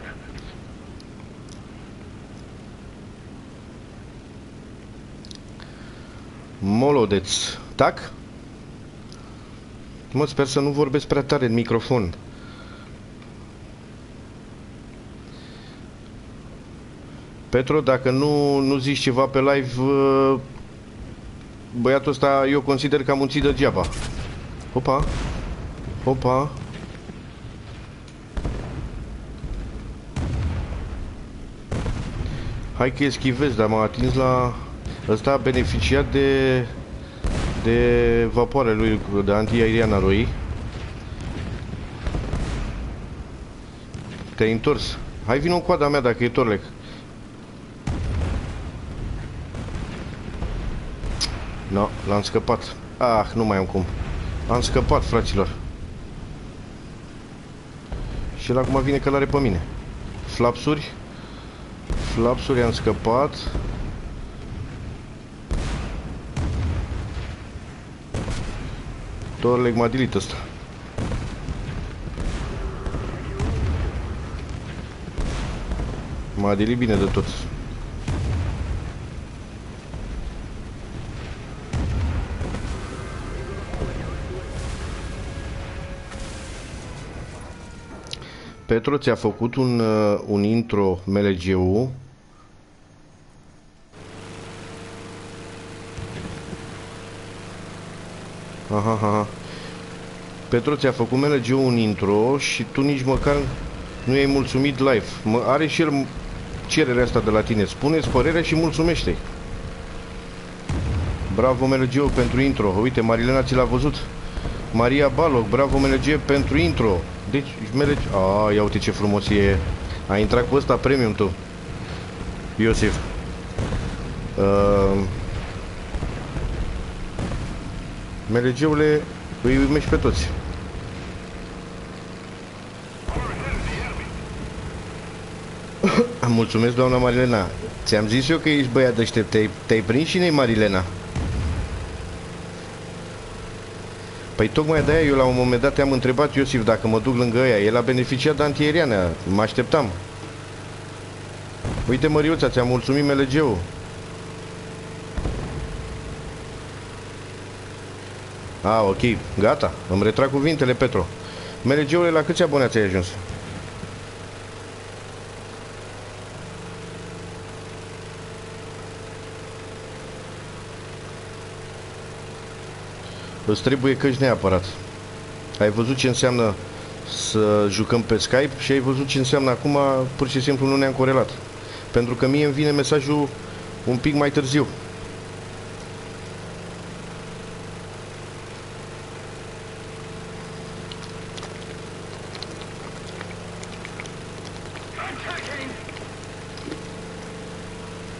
Molodeț, tac? Mă, sper să nu vorbesc prea tare în microfon. Petro, dacă nu, nu zici ceva pe live, uh, băiatul ăsta eu consider că am muncit degeaba. Opa! Opa! Hai că eschivez, dar m-a atins la... Ăsta a beneficiat de... De vapoare lui, de antiaeriană lui. Te-ai întors. Hai vino în coada mea dacă e Torlec. No, l-am scăpat. Ah, nu mai am cum. Am scăpat, fraților. Și el acum vine călare pe mine. Flapsuri. Flapsuri am scăpat. Torleg m-a dilit ăsta. M-a dilit bine de tot. Petro ți-a făcut un, uh, un intro MLG-ul Aha, aha. Petro ți-a făcut MLG un intro și tu nici măcar nu i-ai mulțumit live. Mă, are și el cererea asta de la tine. Spune-ți părerea și mulțumește-i. Bravo MLG pentru intro. Uite, Marilena ți l-a văzut. Maria Baloc, bravo MLG pentru intro. Deci, MLG... A, ia uite ce frumos e. A intrat cu ăsta premium tu. Iosif. Uh, MLG-ule îi uimești pe toți. Mulțumesc, doamna Marilena. Ți-am zis eu că ești băiat deștept. Te-ai te prins și nei, Marilena? Păi tocmai de-aia eu la un moment dat te-am întrebat, Iosif, dacă mă duc lângă ea. El a beneficiat de antieriană. Mă așteptam. Uite, Măriuța, ți-am mulțumit MLG-ul. A, ok, gata, îmi retrag cuvintele, Petro. MLG-ule, la câți abonați ai ajuns? Îți trebuie căști neapărat. Ai văzut ce înseamnă să jucăm pe Skype și ai văzut ce înseamnă acum, pur și simplu nu ne-am corelat. Pentru că mie îmi vine mesajul un pic mai târziu.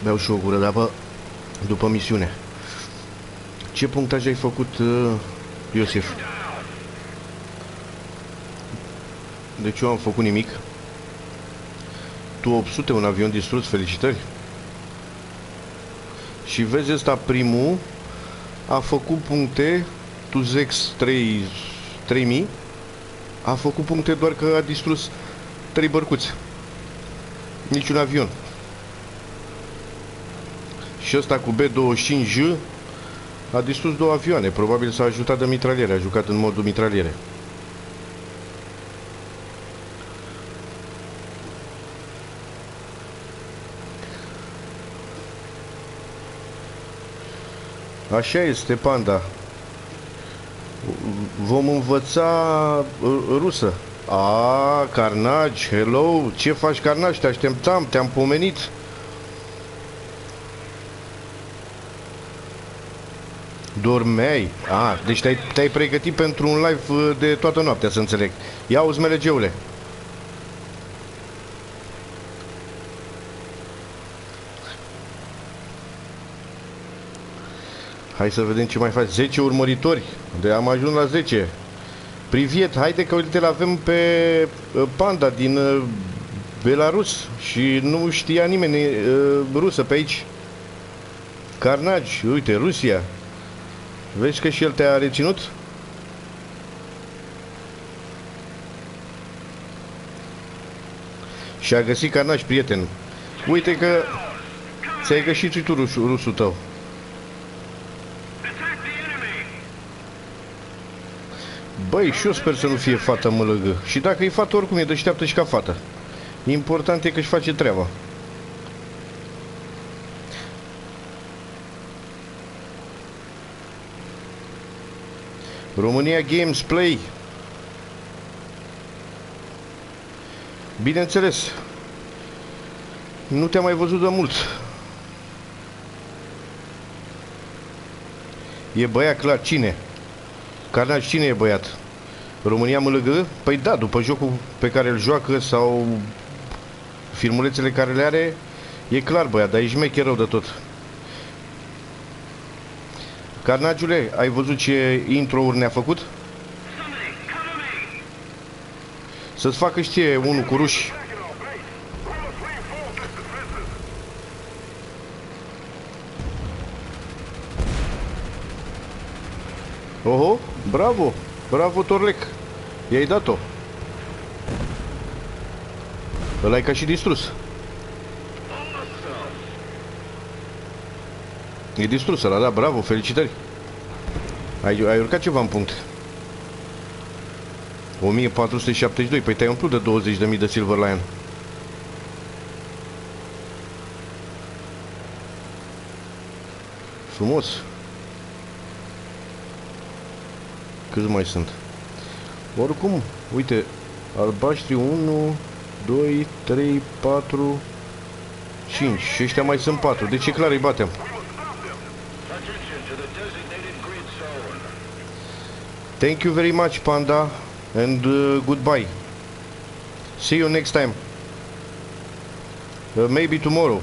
Beau și o gură de apă după misiune. Ce punctaj ai făcut, uh, Iosif? Deci eu am făcut nimic. Tu 800, un avion distrus, felicitări. Și vezi ăsta primul a făcut puncte, tu Zex 3, 3000, a făcut puncte doar că a distrus 3 bărcuți. Niciun avion. Și ăsta cu B-25J a distrus două avioane. Probabil s-a ajutat de mitraliere. A jucat în modul mitraliere. Așa este, Panda. Vom învăța rusă. A, Carnage, hello, ce faci Carnage? Te așteptam, te-am pomenit. Dormeai? A, deci te-ai, te pregătit pentru un live uh, de toată noaptea, să înțeleg. Ia uzi melegeule. Hai să vedem ce mai faci. 10 urmăritori. De am ajuns la 10. Priviet, haide că uite, avem pe uh, Panda din uh, Belarus și nu știa nimeni rusă pe aici. Carnage, uite, Rusia. Vezi că și el te-a reținut? Și a găsit carnaș, prieten. Uite că ți-ai găsit tu rusul, rusul tău. Băi, și eu sper să nu fie fata mălăgă. Și dacă e fată, oricum e deșteaptă și ca fata. Important e că își face treaba. România Games Play. Bineînțeles. Nu te-am mai văzut de mult. E băiat clar cine? Carnaj, cine e băiat? România MLG? Păi da, după jocul pe care îl joacă sau filmulețele care le are, e clar băiat, dar e șmecher rău de tot. Carnagiule, ai văzut ce intro-uri ne-a făcut? Somebody, cover me! Să-ți facă știe unul cu ruși. Oho, bravo, bravo Torlec, i-ai dat-o. Ăla e ca și distrus. E distrus ăla, da, bravo, felicitări. Ai, ai urcat ceva în punct. 1472, păi te-ai umplut de 20.000 de Silver Lion. Frumos. Câți mai sunt? Oricum, uite, albaștri 1, 2, 3, 4, 5 și ăștia mai sunt 4, deci e clar îi batem. Thank you very much, Panda, and uh, goodbye. See you next time. Uh, maybe tomorrow.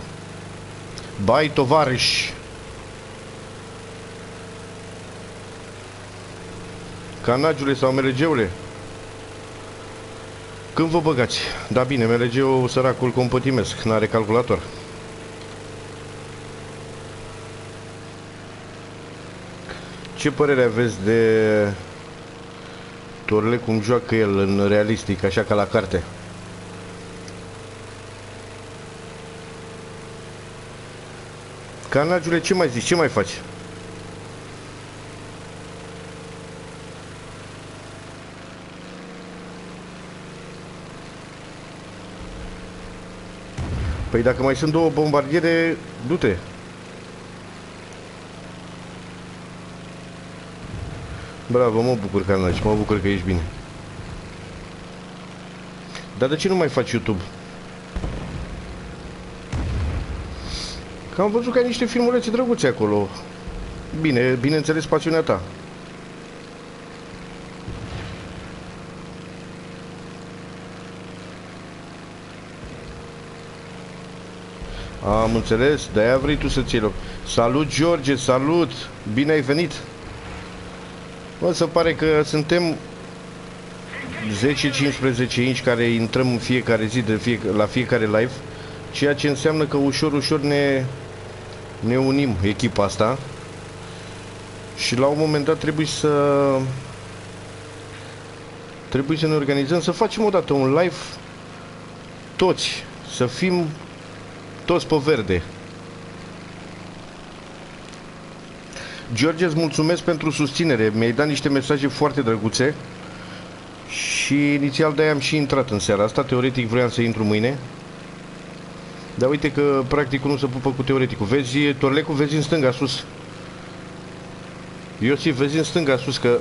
Bye, tovariș. Canagiule sau MLG-ule? Când vă băgați? Da bine, MLG-ul săracul compătimesc, n-are calculator. Ce părere aveți de Torle cum joacă el în realistic, așa ca la carte? Canagiule, ce mai zici? Ce mai faci? Păi dacă mai sunt două bombardiere, du-te. Bravo, mă bucur, Carnage, mă bucur că ești bine. Dar de ce nu mai faci YouTube? Că am văzut că ai niște filmulețe drăguțe acolo. Bine, bineînțeles, pasiunea ta. Am înțeles, de-aia vrei tu să ții loc. Salut, George, salut! Bine ai venit! Mă, se pare că suntem 10-15 inci care intrăm în fiecare zi de fie, la fiecare live, ceea ce înseamnă că ușor, ușor ne, ne unim echipa asta și la un moment dat trebuie să trebuie să ne organizăm, să facem odată un live toți, să fim toți pe verde. George, îți mulțumesc pentru susținere. Mi-ai dat niște mesaje foarte drăguțe și inițial de-aia am și intrat în seara asta. Teoretic vreau să intru mâine. Dar uite că practicul nu se pupă cu teoreticul. Vezi, Torlecul, vezi în stânga sus. Iosif, vezi în stânga sus că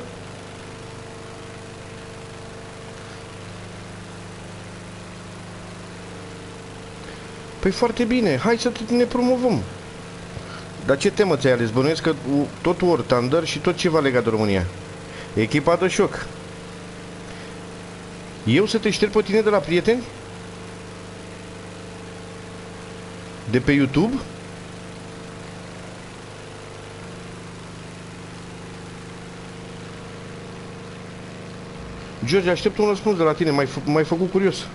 Păi foarte bine, hai să ne promovăm. Dar ce temă ți-ai ales? Bănuiesc că tot War Thunder și tot ceva legat de România. Echipa de șoc. Eu să te șterg pe tine de la prieteni? De pe YouTube? George, aștept un răspuns de la tine. M-ai, fă, m-ai făcut curios.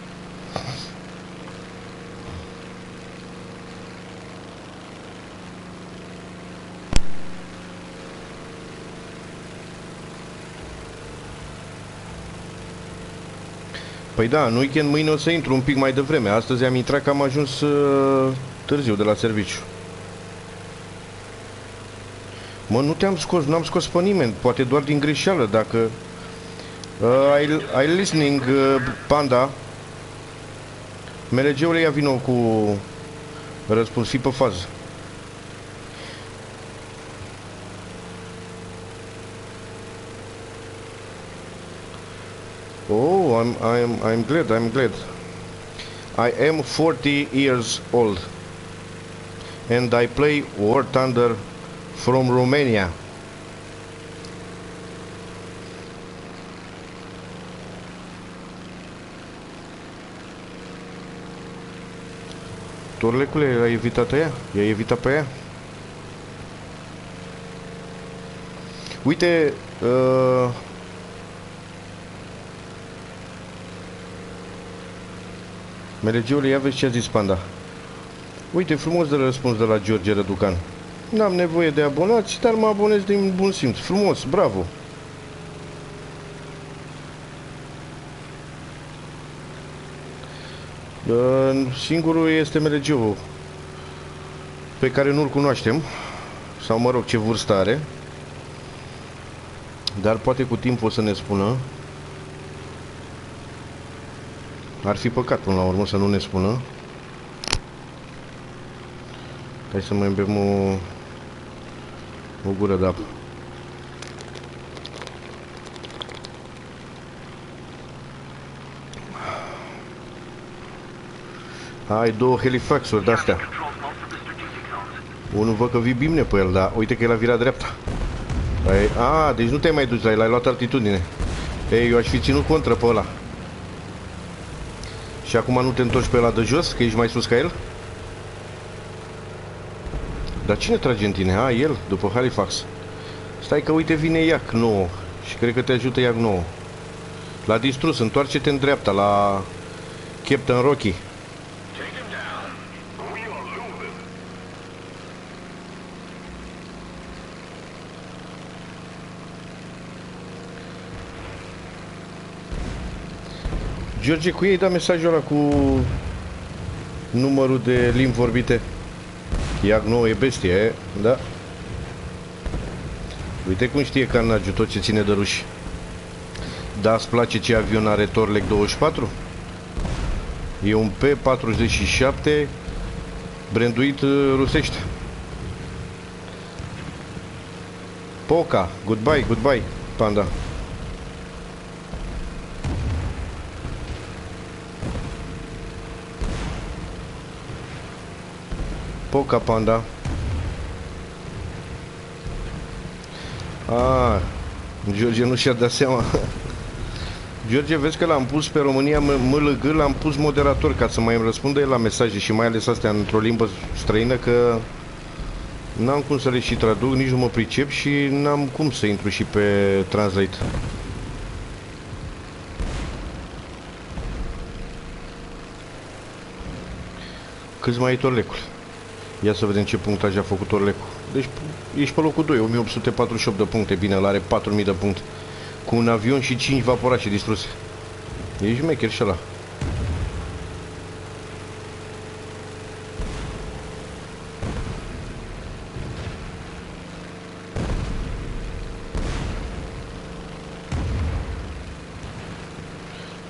Păi da, în weekend mâine o să intru un pic mai devreme. Astăzi am intrat că am ajuns uh, târziu de la serviciu. Mă, nu te-am scos, nu am scos pe nimeni, poate doar din greșeală, dacă... Uh, I, I listening, uh, Panda. MLG-ul ia vino cu răspuns, fi pe fază. Oh, I'm, I'm, I'm glad, I'm glad. I am 40 years old. And I play War Thunder from Romania. Torlecule, l-a evitat ea? I-a evitat pe ea? Uite, uh, Melegiule, ia vezi ce a zis Panda. Uite, frumos de răspuns de la George Răducan. N-am nevoie de abonați, dar mă abonez din bun simț. Frumos, bravo! Singurul este mlg pe care nu-l cunoaștem sau mă rog ce vârstă are dar poate cu timp o să ne spună ar fi păcat până la urmă să nu ne spună hai să mai bem o o gură de apă Ai două helifaxuri de-astea. Unul văd că vii bine pe el, dar uite că el a virat dreapta. Ai, a, deci nu te-ai mai dus la el, ai luat altitudine. Ei, eu aș fi ținut contra pe ăla. Și acum nu te întorci pe ăla de jos, că ești mai sus ca el? Dar cine trage în tine? A, el, după Halifax. Stai că uite vine Iac nouă și cred că te ajută Iac nouă. L-a distrus, întoarce-te în dreapta la Captain Rocky. George, cu ei da mesajul ăla cu numărul de limbi vorbite. Iac nou e bestie, e? da? Uite cum știe Carnage tot ce ține de ruși. Da, îți place ce avion are Torlec 24? E un P-47 branduit uh, rusește. Poca, goodbye, goodbye, panda. Poca Panda. Ah, George nu și-a dat seama. George, vezi că l-am pus pe România MLG, l-am pus moderator ca să mai răspundă el la mesaje și mai ales astea într-o limbă străină că n-am cum să le și traduc, nici nu mă pricep și n-am cum să intru și pe Translate. Câți mai ai torlecul? Ia să vedem ce punctaj a făcut Orlecu. Deci ești pe locul 2, 1848 de puncte. Bine, el are 4000 de puncte. Cu un avion și 5 vaporașe distruse. Ești șmecher și ăla.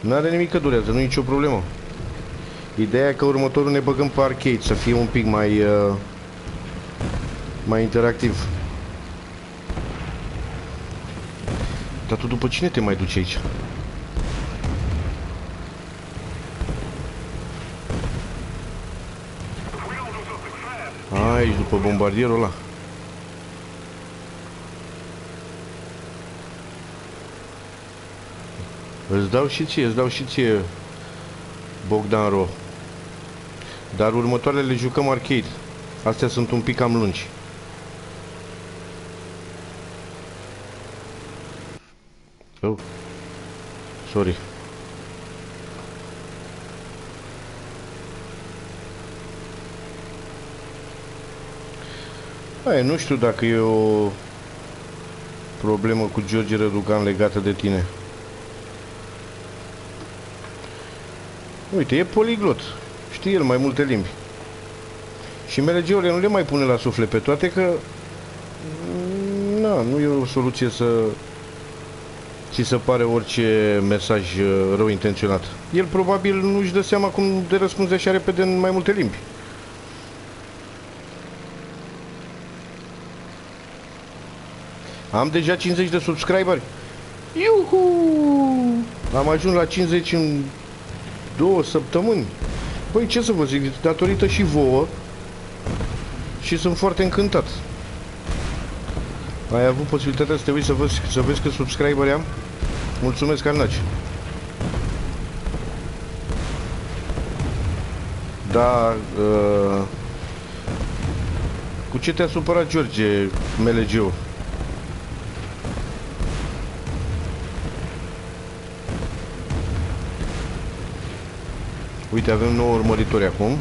N-are nimic că durează, nu e nicio problemă. Ideea e că următorul ne băgăm pe arcade, să fie un pic mai, uh, mai interactiv. Dar tu după cine te mai duci aici? Aici, după bombardierul ăla. Îți dau și ție, îți dau și ție Bogdan Ro. Dar următoarele le jucăm arcade. Astea sunt un pic cam lungi. Oh. Sorry. Hai, nu știu dacă e o problemă cu George Răducan legată de tine. Uite, e poliglot. Știe el mai multe limbi. Și MLG-urile nu le mai pune la suflet pe toate că... Na, nu e o soluție să... Ți se pare orice mesaj uh, rău intenționat. El probabil nu-și dă seama cum de răspunde așa repede în mai multe limbi. Am deja 50 de subscriberi. Iuhu! Am ajuns la 50 în două săptămâni. Păi ce să vă zic, datorită și vouă. Și sunt foarte încântat. Ai avut posibilitatea să te uiți să vezi, să vezi cât subscriberi am? Mulțumesc, Arnaci. Da, uh, cu ce te-a supărat, George, MLG-ul? Uite, avem 9 urmăritori acum.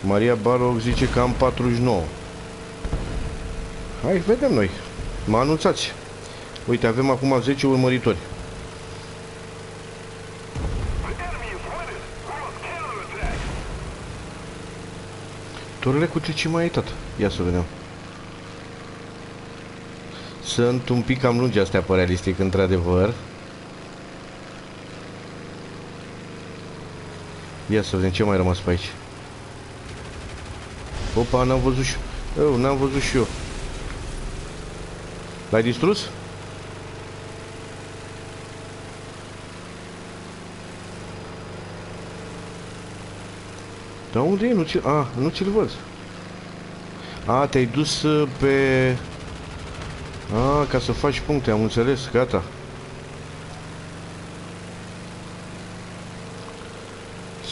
Maria Barog zice că am 49. Hai, vedem noi. Mă anunțați. Uite, avem acum 10 urmăritori. Torele cu ce mai ai, tată? Ia să vedem. Sunt un pic cam lungi astea pe realistic, într-adevăr. Ia să vedem ce mai rămas pe aici. Opa, n-am văzut și eu. n-am văzut și eu. L-ai distrus? Dar unde e? Nu ți A, nu ți-l văd. A, te-ai dus uh, pe... A, ca să faci puncte, am înțeles, gata.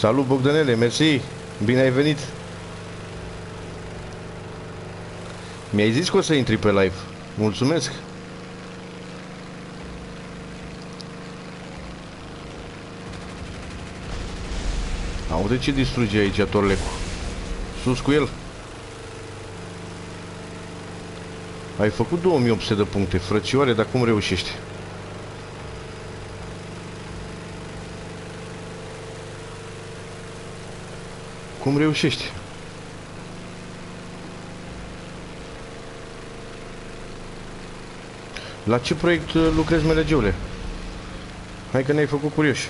Salut Bogdanele, mersi, bine ai venit. Mi-ai zis că o să intri pe live. Mulțumesc. Aude ce distruge aici Torlecu. Sus cu el. Ai făcut 2800 de puncte, frățioare, dar cum reușești? Cum reușești? La ce proiect uh, lucrezi, mlg Hai că ne-ai făcut curioși.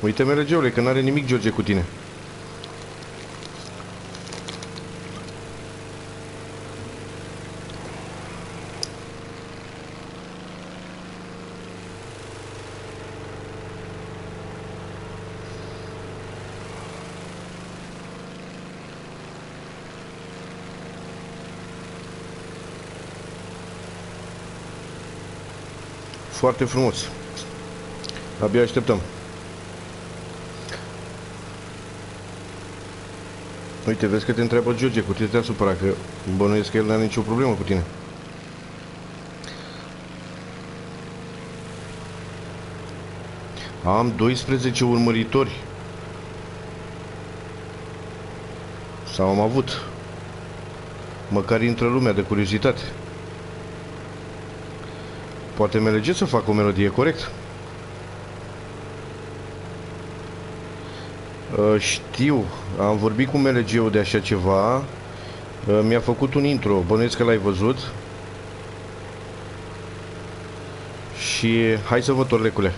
Uite, mlg că n-are nimic George cu tine. Foarte frumos. Abia așteptăm. Uite, vezi că te întreabă George cu tine te supăra, că bănuiesc că el n-are nicio problemă cu tine. Am 12 urmăritori. Sau am avut. Măcar intră lumea de curiozitate. Poate MLG să facă o melodie, corect? Știu, am vorbit cu MLG-ul de așa ceva. Uh, mi-a făcut un intro, bănuiesc că l-ai văzut. Și hai să văd torlecule.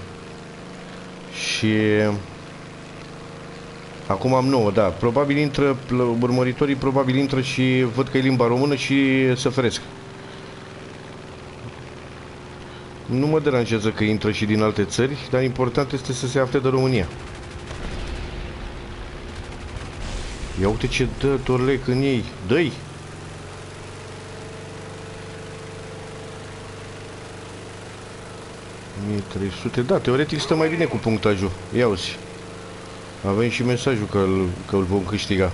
Și acum am 9, da. Probabil intră, urmăritorii probabil intră și văd că e limba română și să feresc. Nu mă deranjează că intră și din alte țări, dar important este să se afle de România. Ia uite ce dă Torlec în ei. Dă-i! da, teoretic stă mai bine cu punctajul. Ia uzi. Avem și mesajul că îl, că îl vom câștiga.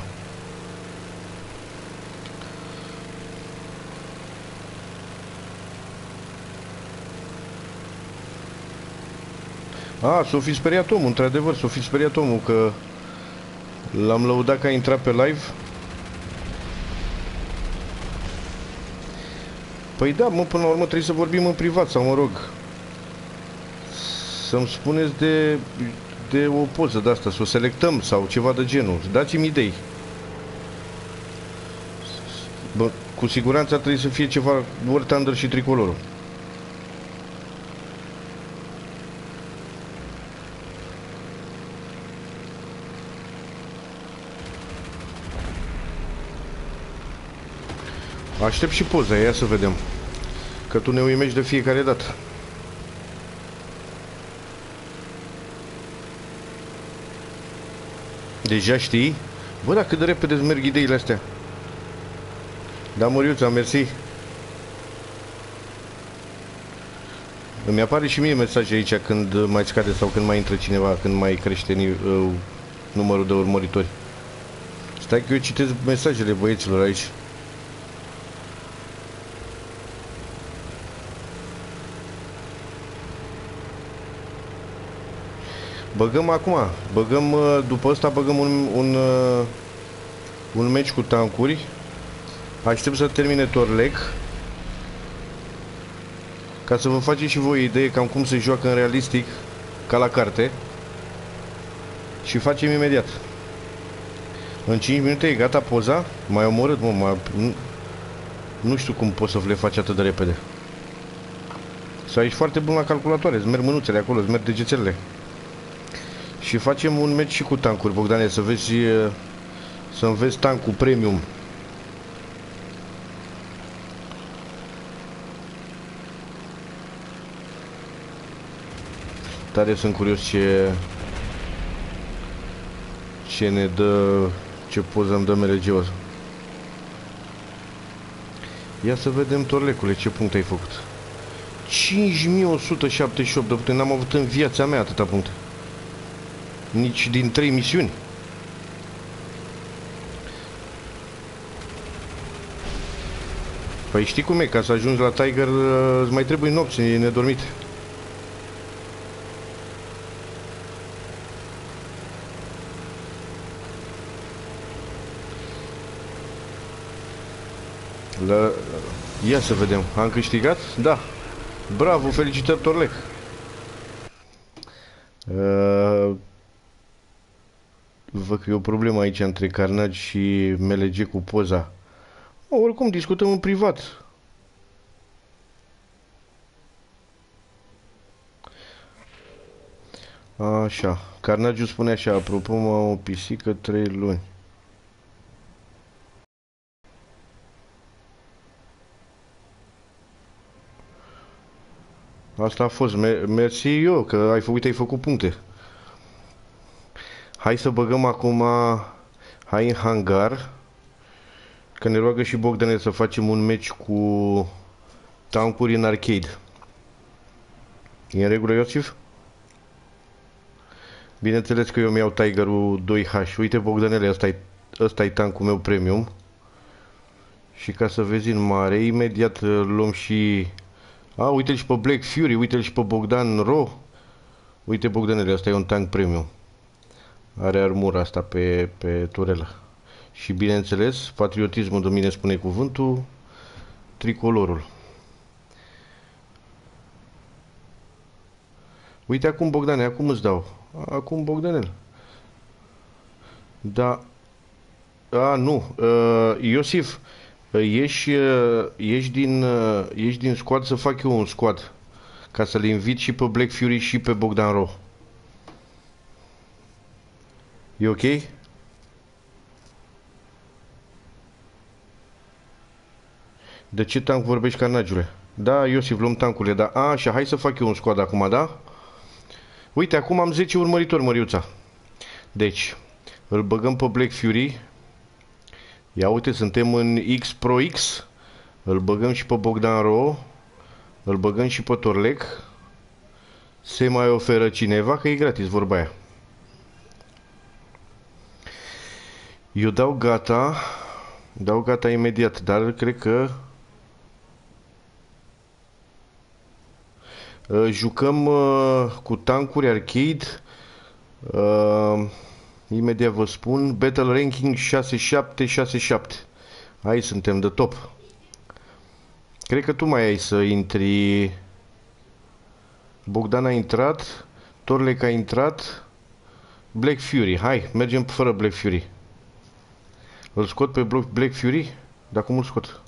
A, s-o fi speriat omul, într-adevăr, s-o fi speriat omul că l-am lăudat că a intrat pe live. Păi da, mă, până la urmă trebuie să vorbim în privat sau mă rog. Să-mi spuneți de, de o poză de asta, să o selectăm sau ceva de genul. Dați-mi idei. Bă, cu siguranță trebuie să fie ceva ori Thunder și tricolorul. Aștept și poza, ia să vedem. Că tu ne uimești de fiecare dată. Deja știi? Bă, dar cât de repede îți merg ideile astea. Da, Moriuța, mersi. Îmi apare și mie mesaje aici când mai scade sau când mai intră cineva, când mai crește uh, numărul de urmăritori. Stai că eu citesc mesajele băieților aici. Băgăm acum, băgăm, uh, după asta băgăm un, un, uh, un meci cu tancuri. Aștept să termine Torlec. Ca să vă faceți și voi idee cam cum se joacă în realistic, ca la carte. Și facem imediat. În 5 minute e gata poza. Mai omorât, mă, mai... Nu, nu știu cum poți să le faci atât de repede. Sau ești foarte bun la calculatoare, îți merg mânuțele acolo, îți merg degețelele. Și facem un meci și cu tancuri, Bogdane, să vezi să înveți tancul premium. Tare sunt curios ce ce ne dă ce poză îmi dă MLG-ul Ia să vedem, Torlecule, ce punct ai făcut. 5178 de puncte, n-am avut în viața mea atâta puncte. Nici din trei misiuni. Păi știi cum e, ca să ajungi la Tiger îți mai trebuie nopți nedormite. La... Ia să vedem. Am câștigat? Da. Bravo, felicitări, Torlec. Uh, văd că e o problemă aici între Carnage și MLG cu poza. O, oricum, discutăm în privat. Așa. Carnagiu spune așa, apropo, mă, o pisică trei luni. Asta a fost. Mersi eu, că ai făcut, ai făcut puncte. Hai să băgăm acum, hai în hangar, că ne roagă și Bogdane să facem un meci cu tancuri în arcade. E în regulă, Iosif? Bineînțeles că eu mi-au Tiger-ul 2H. Uite, Bogdanele, ăsta e, ăsta e tancul meu premium. Și ca să vezi în mare, imediat luăm și... A, uite-l și pe Black Fury, uite-l și pe Bogdan Ro. Uite, Bogdanele, ăsta e un tank premium are armura asta pe, pe turelă. Și bineînțeles, patriotismul de mine spune cuvântul, tricolorul. Uite acum Bogdane, acum îți dau. Acum Bogdanel. Da. A, nu. Uh, Iosif, ești, uh, ești, din, uh, ești din squad să fac eu un squad. Ca să-l invit și pe Black Fury și pe Bogdan Ro. E ok? De ce tank vorbești carnagiule? Da, Iosif, luăm tancurile, da. A, așa, hai să fac eu un squad acum, da? Uite, acum am 10 urmăritori, Măriuța. Deci, îl băgăm pe Black Fury. Ia uite, suntem în X Pro X. Îl băgăm și pe Bogdan Ro. Îl băgăm și pe Torlec. Se mai oferă cineva, că e gratis vorba aia. Eu dau gata, dau gata imediat, dar cred că Uh, jucăm uh, cu tancuri arcade. Uh, imediat vă spun. Battle Ranking 6767. Aici suntem de top. Cred că tu mai ai să intri... Bogdan a intrat. Torlec a intrat. Black Fury. Hai, mergem fără Black Fury. Îl scot pe Black Fury? Dar cum îl scot?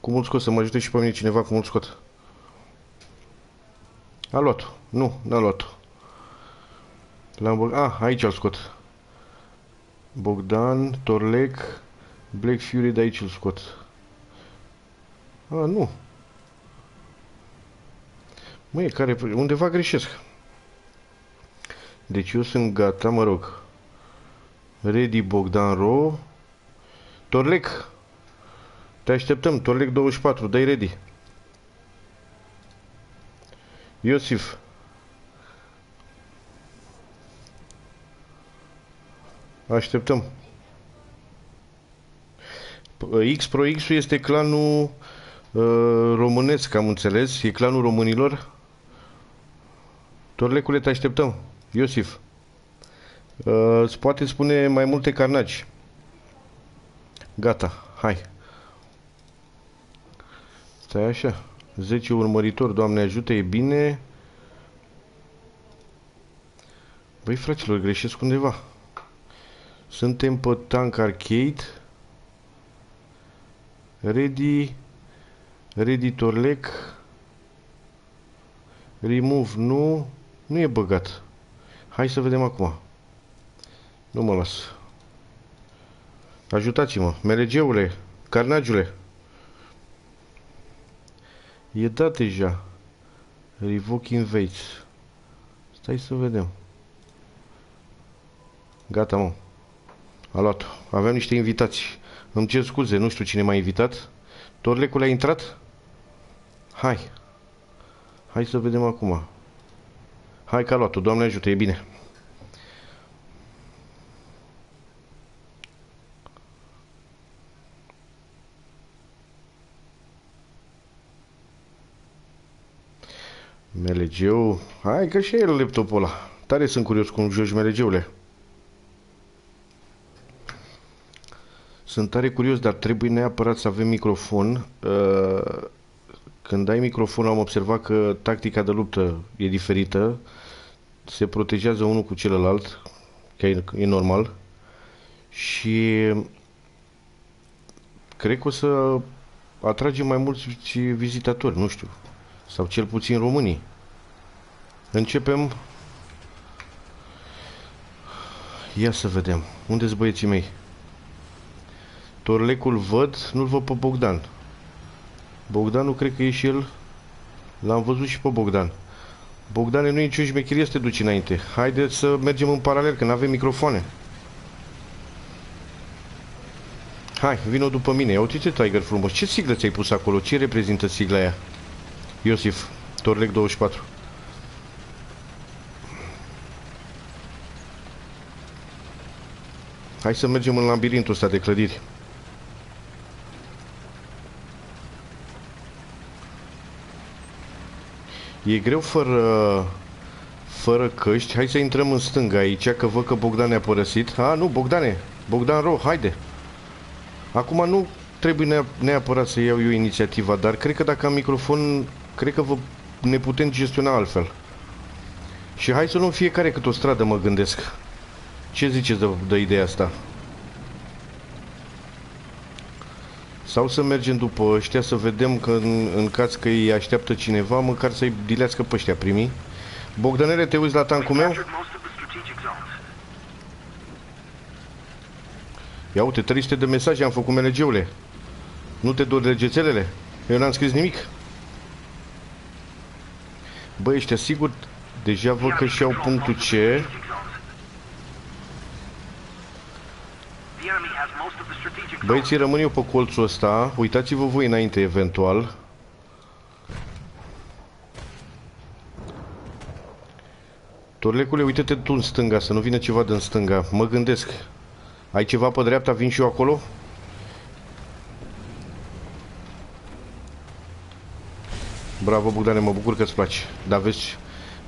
Cum îl scot? Să mă ajute și pe mine cineva cum îl scot. A luat -o. Nu, n-a luat-o. L-am băgat. Ah, aici îl scot. Bogdan, Torlec, Black Fury, de aici îl scot. A, nu. Măi, care... Undeva greșesc. Deci eu sunt gata, mă rog. Ready Bogdan Ro. Torlec. Te așteptăm, Torlec 24, dai ready. Iosif. Așteptăm. X Pro X este clanul uh, românesc, am înțeles. E clanul românilor. Torlecule, te așteptăm. Iosif. Uh, îți poate spune mai multe carnaci. Gata, hai. Stai așa. 10 urmăritori, Doamne ajută, e bine. Băi, fraților, greșesc undeva. Suntem pe Tank Arcade. Ready. Ready Torlec. Remove, nu. Nu e băgat. Hai să vedem acum. Nu mă las. Ajutați-mă. Melegeule. Carnagiule. E dat deja. Revoke invades. Stai să vedem. Gata, mă. A luat -o. Aveam niște invitați. Îmi cer scuze, nu știu cine m-a invitat. Torlecul a intrat? Hai. Hai să vedem acum. Hai că a luat-o, Doamne ajută, e bine. MLG-ul... Hai că și el laptopul ăla. Tare sunt curios cum joci MLG-ule. Sunt tare curios, dar trebuie neapărat să avem microfon. Uh, când ai microfon am observat că tactica de luptă e diferită. Se protejează unul cu celălalt, că e, e normal. Și cred că o să atragem mai mulți vizitatori, nu știu. Sau cel puțin românii. Începem. Ia să vedem. unde sunt băieții mei? Torlecul văd, nu-l văd pe Bogdan. Bogdan nu cred că e și el. L-am văzut și pe Bogdan. Bogdane, nu e nicio șmecherie să te duci înainte. Haideți să mergem în paralel, că nu avem microfoane. Hai, vină după mine. Ia uite Tiger frumos. Ce siglă ți-ai pus acolo? Ce reprezintă sigla aia? Iosif, Torlec 24. Hai să mergem în labirintul ăsta de clădiri. E greu fără, fără căști. Hai să intrăm în stânga aici, că văd că Bogdan ne-a părăsit. A, nu, Bogdane. Bogdan Ro, haide. Acum nu trebuie neapărat să iau eu inițiativa, dar cred că dacă am microfon, cred că vă, ne putem gestiona altfel. Și hai să luăm fiecare cât o stradă, mă gândesc. Ce ziceți de, de ideea asta? Sau să mergem după ăștia să vedem că în, în caz că îi așteaptă cineva, măcar să-i dilească pe ăștia primii. Bogdanele, te uiți la tancul meu? Ia uite, 300 de mesaje am făcut melegeule. Nu te dor regețelele? Eu n-am scris nimic. Bă, ăștia sigur deja văd că și-au punctul C. Băieții, rămân eu pe colțul ăsta. Uitați-vă voi înainte, eventual. Torlecule, uite-te tu în stânga, să nu vină ceva din stânga. Mă gândesc. Ai ceva pe dreapta? Vin și eu acolo? Bravo, Bogdane, mă bucur că îți place. Dar vezi,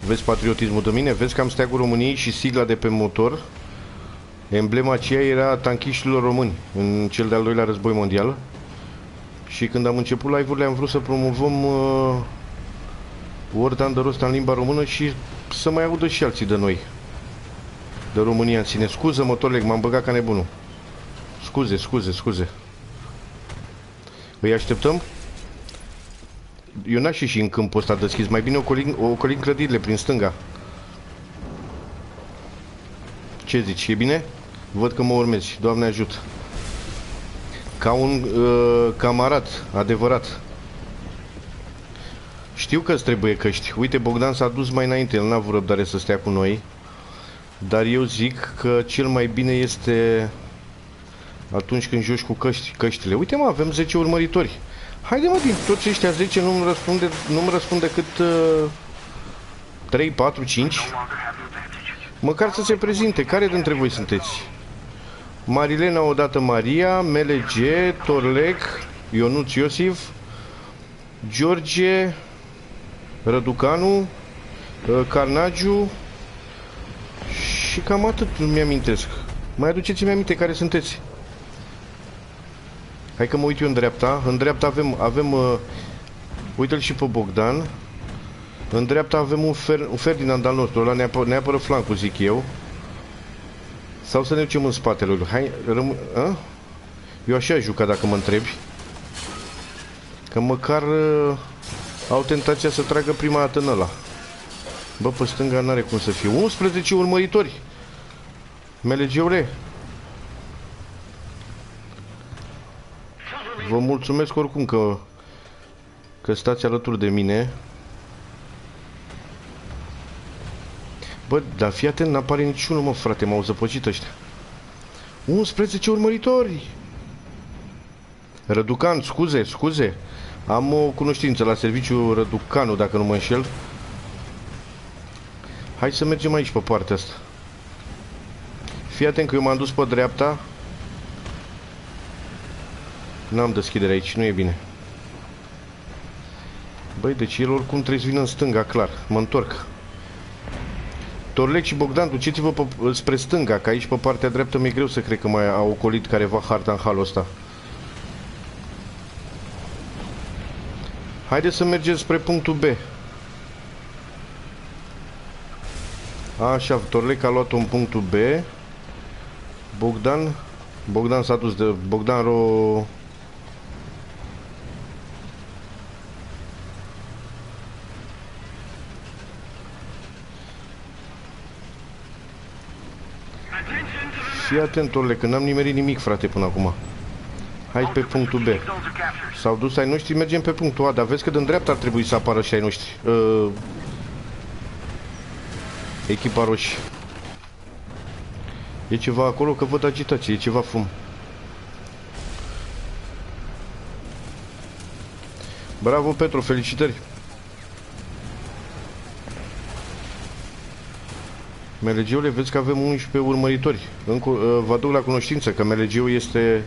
vezi patriotismul de mine? Vezi că am steagul României și sigla de pe motor? Emblema aceea era tanchiștilor români în cel de-al doilea război mondial. Și când am început live-urile am vrut să promovăm uh, Word de rost în limba română și să mai audă și alții de noi. De România în sine. Scuză, mă, Torleg, m-am băgat ca nebunul. Scuze, scuze, scuze. Îi așteptăm? Eu n-aș ieși în câmpul ăsta deschis. Mai bine ocolim, ocolim clădirile prin stânga. Ce zici? E bine? Văd că mă urmezi. Doamne ajută. Ca un uh, camarat adevărat. Știu că îți trebuie căști. Uite, Bogdan s-a dus mai înainte. El n-a vrut răbdare să stea cu noi. Dar eu zic că cel mai bine este atunci când joci cu căști, căștile. Uite mă, avem 10 urmăritori. Haide mă, din toți ăștia 10 nu-mi răspunde, nu răspunde cât uh, 3, 4, 5. Măcar să se prezinte. Care dintre voi sunteți? Marilena odată Maria, MLG, Torlec, Ionuț Iosif, George, Răducanu, uh, Carnagiu și cam atât nu mi-amintesc. Mai aduceți-mi aminte care sunteți. Hai că mă uit eu în dreapta. În dreapta avem, avem uh, uite-l și pe Bogdan. În dreapta avem un, Fer, un Ferdinand al nostru, ăla ne, apă, ne apără flancul, zic eu. Sau să ne ducem în spatele lui. Hai, răm... A? Eu așa juca dacă mă întrebi. Că măcar uh, au tentația să tragă prima dată în ăla. Bă, pe stânga n-are cum să fie. 11 urmăritori. Melegeule. Vă mulțumesc oricum că, că stați alături de mine. Bă, dar fii atent, n-apare niciunul, mă, frate, m-au zăpăcit ăștia. 11 urmăritori! Răducan, scuze, scuze. Am o cunoștință la serviciu Răducanu, dacă nu mă înșel. Hai să mergem aici pe partea asta. Fii atent că eu m-am dus pe dreapta. N-am deschidere aici, nu e bine. Băi, deci el oricum trebuie să vină în stânga, clar. Mă întorc. Torlec și Bogdan, duceți-vă spre stânga, că aici pe partea dreaptă mi-e greu să cred că mai a ocolit careva harta în halul ăsta. Haideți să mergem spre punctul B. Așa, Torlec a luat un punctul B. Bogdan Bogdan s-a dus de Bogdan Ro Fii atent, Orle, că n-am nimerit nimic, frate, până acum. Hai pe punctul B. S-au dus ai noștri, mergem pe punctul A, dar vezi că din dreapta ar trebui să apară și ai noștri. Uh, echipa roșie. E ceva acolo, că văd agitație, e ceva fum. Bravo, Petru, felicitări! MLG-ule, vezi că avem 11 urmăritori. Încă, uh, vă aduc la cunoștință că MLG-ul este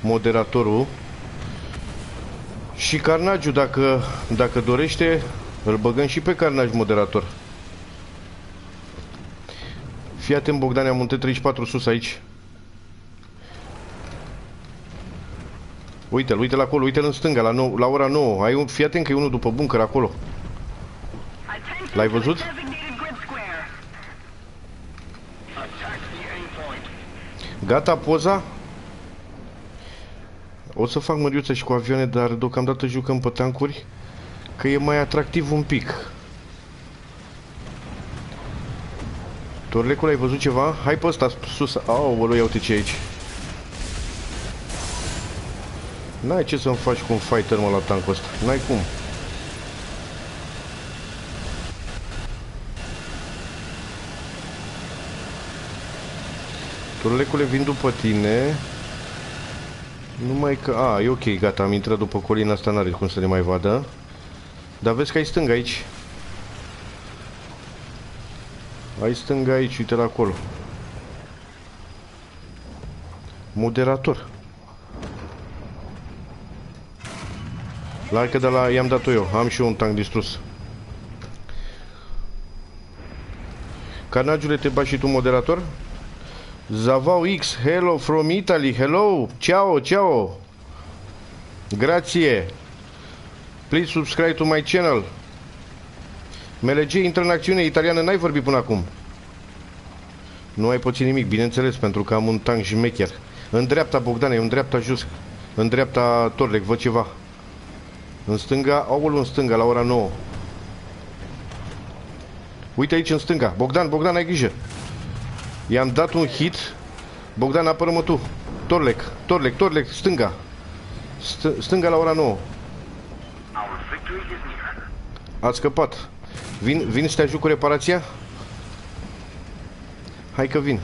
moderatorul și Carnagiu, dacă, dacă dorește, îl băgăm și pe Carnaj moderator. Fii atent, Bogdan, am un T34 sus aici. Uite-l, uite-l acolo, uite-l în stânga, la, nou, la ora 9. Ai un, fii atent că e unul după bunker acolo. L-ai văzut? Gata poza? O să fac măriuță și cu avioane, dar deocamdată jucăm pe tancuri, că e mai atractiv un pic. Torlecul, ai văzut ceva? Hai pe ăsta sus. Aoleu, ia uite ce aici. N-ai ce să-mi faci cu un fighter, mă, la tancul ăsta. N-ai cum. Turlecule, vin după tine. Numai că... A, e ok, gata, am intrat după colina asta, n-are cum să ne mai vadă. Dar vezi că ai stânga aici. Ai stânga aici, uite la acolo. Moderator. La că de la i-am dat eu. Am și eu un tank distrus. Carnagiule, te bagi și tu moderator? Zavau X, hello from Italy, hello, ciao, ciao. Grazie. Please subscribe to my channel. MLG intră în acțiune italiană, n-ai vorbit până acum. Nu ai pățit nimic, bineînțeles, pentru că am un tank șmecher. În dreapta, Bogdane, în dreapta jos. În dreapta, Torlec, văd ceva. În stânga, aul în stânga, la ora 9. Uite aici în stânga. Bogdan, Bogdan, ai grijă. I-am dat un hit. Bogdan, apără-mă tu. Torlec, Torlec, Torlec, stânga. St stânga la ora 9. Ați scăpat. Vin, vin să te ajut cu reparația? Hai că vin.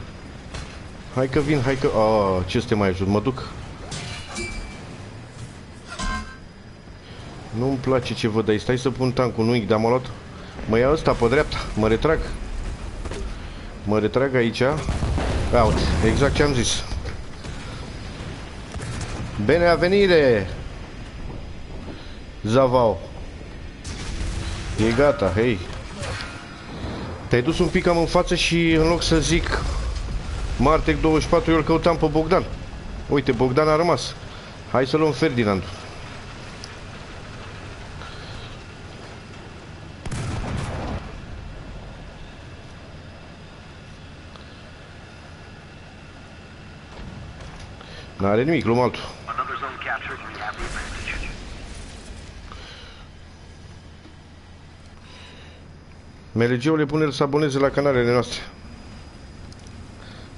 Hai că vin, hai că... Oh, ce să te mai ajut? Mă duc. Nu-mi place ce văd aici. Stai să pun tancul, nu-i, dar m-a luat. Mă ia ăsta pe dreapta. Mă retrag. Mă retrag aici. Out. Exact ce am zis. Bine a venire! Zavau. E gata, hei. Te-ai dus un pic cam în față și în loc să zic Martec 24, eu îl căutam pe Bogdan. Uite, Bogdan a rămas. Hai să luăm Ferdinand. N-are nimic, luăm altul. Another zone captured. We have the advantage. MLG-ule pune să aboneze la canalele noastre.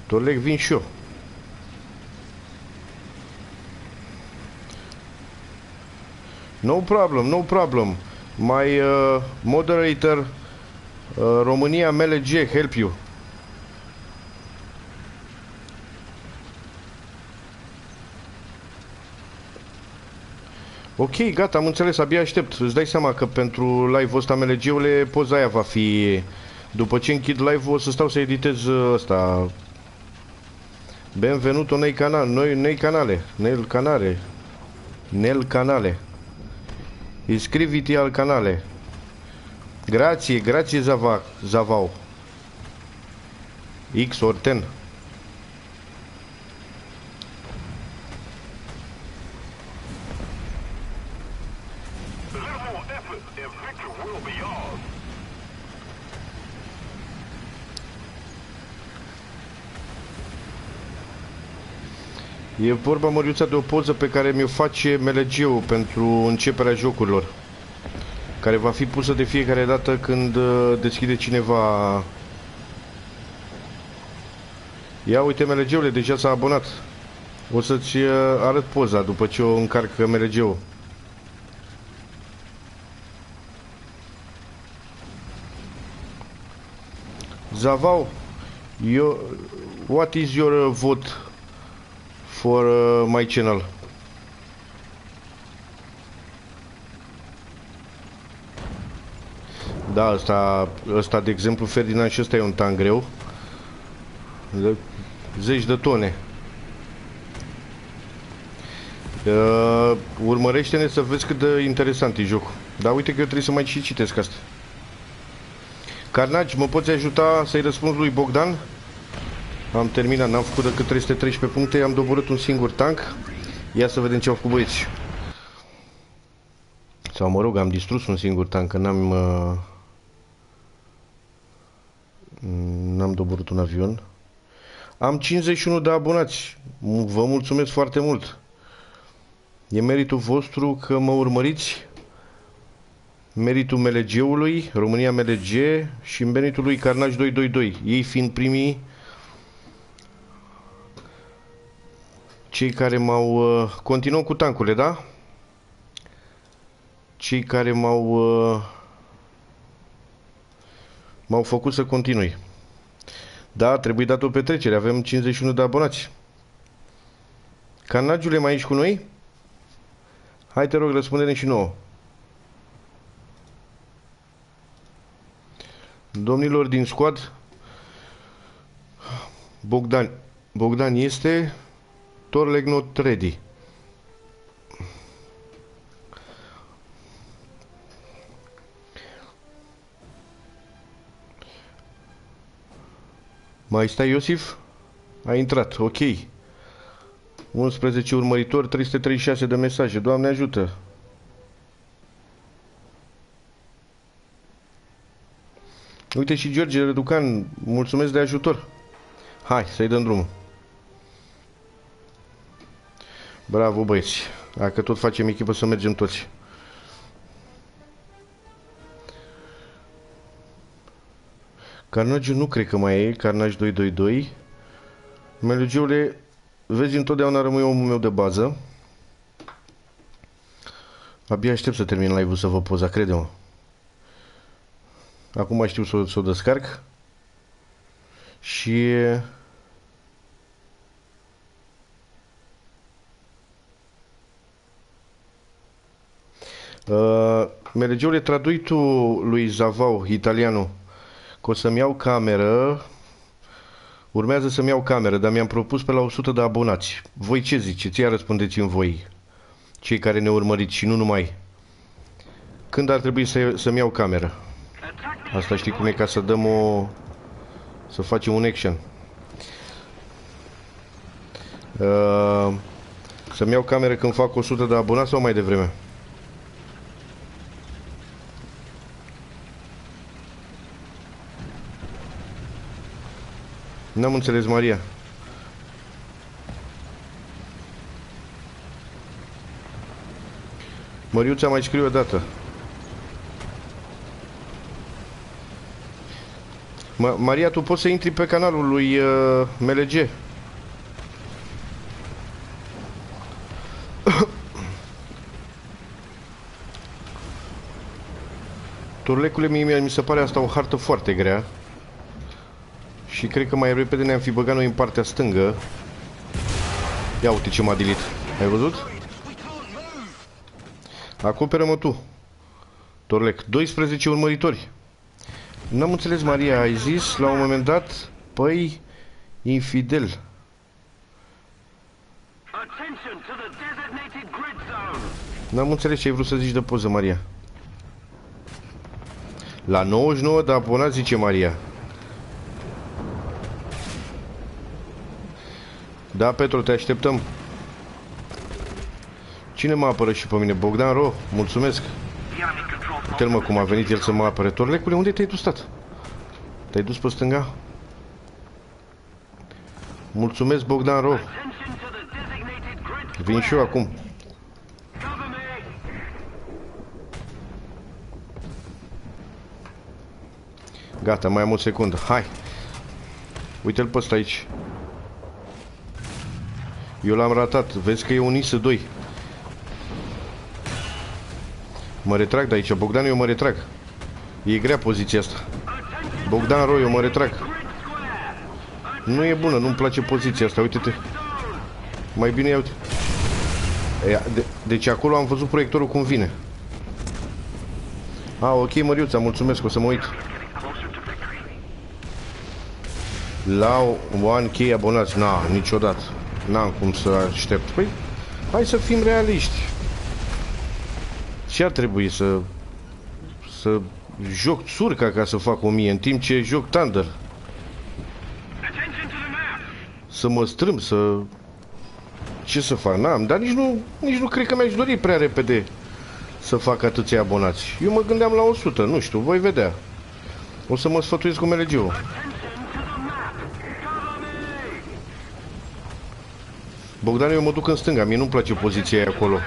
Torleg vin și eu. No problem, no problem. My uh, moderator uh, România MLG help you. Ok, gata, am înțeles, abia aștept. Îți dai seama că pentru live-ul ăsta MLG-ule poza aia va fi... După ce închid live-ul o să stau să editez uh, ăsta... Benvenuto nei canal, noi nei canale, nel canale, nel canale. Iscriviti al canale. Grazie, grazie Zava, Zavau. X or E vorba, Măriuța, de o poză pe care mi-o face MLG-ul pentru începerea jocurilor. Care va fi pusă de fiecare dată când uh, deschide cineva... Ia uite MLG-ule, deja s-a abonat. O să-ți uh, arăt poza după ce o încarc MLG-ul. Zavau, you, what is your uh, vote for uh, my channel. Da, ăsta, ăsta de exemplu, Ferdinand și ăsta e un tank greu. De zeci de tone. Uh, urmărește-ne să vezi cât de interesant e jocul. Dar uite că eu trebuie să mai și citesc asta. Carnage, mă poți ajuta să-i răspunzi lui Bogdan? Am terminat, n-am făcut decât 313 puncte, am doborât un singur tank. Ia să vedem ce au făcut băieți. Sau mă rog, am distrus un singur tank, că n-am... Uh, n-am doborât un avion. Am 51 de abonați. Vă mulțumesc foarte mult. E meritul vostru că mă urmăriți. Meritul MLG-ului, România MLG și meritul lui Carnage 222. Ei fiind primii Cei care m-au... Uh, continuăm cu tancurile, da? Cei care m-au... Uh, m-au făcut să continui. Da, trebuie dat o petrecere. Avem 51 de abonați. Canagiule, mai ești cu noi? Hai, te rog, răspunde-ne și nouă. Domnilor din squad, Bogdan, Bogdan este store like not. Mai stai Iosif? A intrat, ok. 11 urmăritori, 336 de mesaje. Doamne ajută! Uite și George Reducan, mulțumesc de ajutor. Hai, să-i dăm drumul. Bravo, băieți. Dacă tot facem echipă, să mergem toți. Carnage nu cred că mai e, Carnage 222. Melegiule, vezi, întotdeauna rămâi omul meu de bază. Abia aștept să termin live-ul să vă poza, crede-mă. Acum știu să, să o descarc. Și... Uh, Melegiule, tradui tu lui Zavau, italianul, că o să-mi iau cameră, urmează să-mi iau cameră, dar mi-am propus pe la 100 de abonați. Voi ce ziceți? Ia răspundeți în voi, cei care ne urmăriți și nu numai. Când ar trebui să, să-mi iau cameră? Asta știi cum e ca să dăm o... să facem un action. Uh, să-mi iau cameră când fac 100 de abonați sau mai devreme? N-am înțeles, Maria. Măriuța mai scrie o dată. Ma Maria, tu poți să intri pe canalul lui uh, MLG. Turlecule, mie mi se pare asta o hartă foarte grea. Și cred că mai repede ne-am fi băgat noi în partea stângă. Ia uite ce m-a dilit. Ai văzut? Acoperă-mă tu. Torlec. 12 urmăritori. N-am înțeles, Maria. Ai zis la un moment dat, păi, infidel. N-am înțeles ce ai vrut să zici de poză, Maria. La 99 de abonați, zice Maria. Da, Petru, te așteptăm. Cine mă apără și pe mine? Bogdan Ro, mulțumesc. Uite-l mă cum a venit el să mă apere. Torlecule, unde te-ai dus, stat? Te-ai dus pe stânga? Mulțumesc, Bogdan Ro. Vin și eu acum. Gata, mai am o secundă. Hai. Uite-l pe ăsta aici. Eu l-am ratat. Vezi că e un IS 2. Mă retrag de aici. Bogdan, eu mă retrag. E grea poziția asta. Bogdan Roy, eu mă retrag. Nu e bună, nu-mi place poziția asta. Uite-te. Mai bine ia uite. De, deci acolo am văzut proiectorul cum vine. A, ok, Măriuța, mulțumesc, o să mă uit. La 1K abonați, na, niciodată. N-am cum să aștept. Păi, hai să fim realiști. Ce ar trebui să... Să joc țurca ca să fac o mie, în timp ce joc Thunder. Să mă strâm, să... Ce să fac? N-am, dar nici nu, nici nu cred că mi-aș dori prea repede să fac atâția abonați. Eu mă gândeam la 100, nu știu, voi vedea. O să mă sfătuiesc cu MLG-ul. Bogdan, eu mă duc în stânga, mie nu-mi place poziția aia acolo.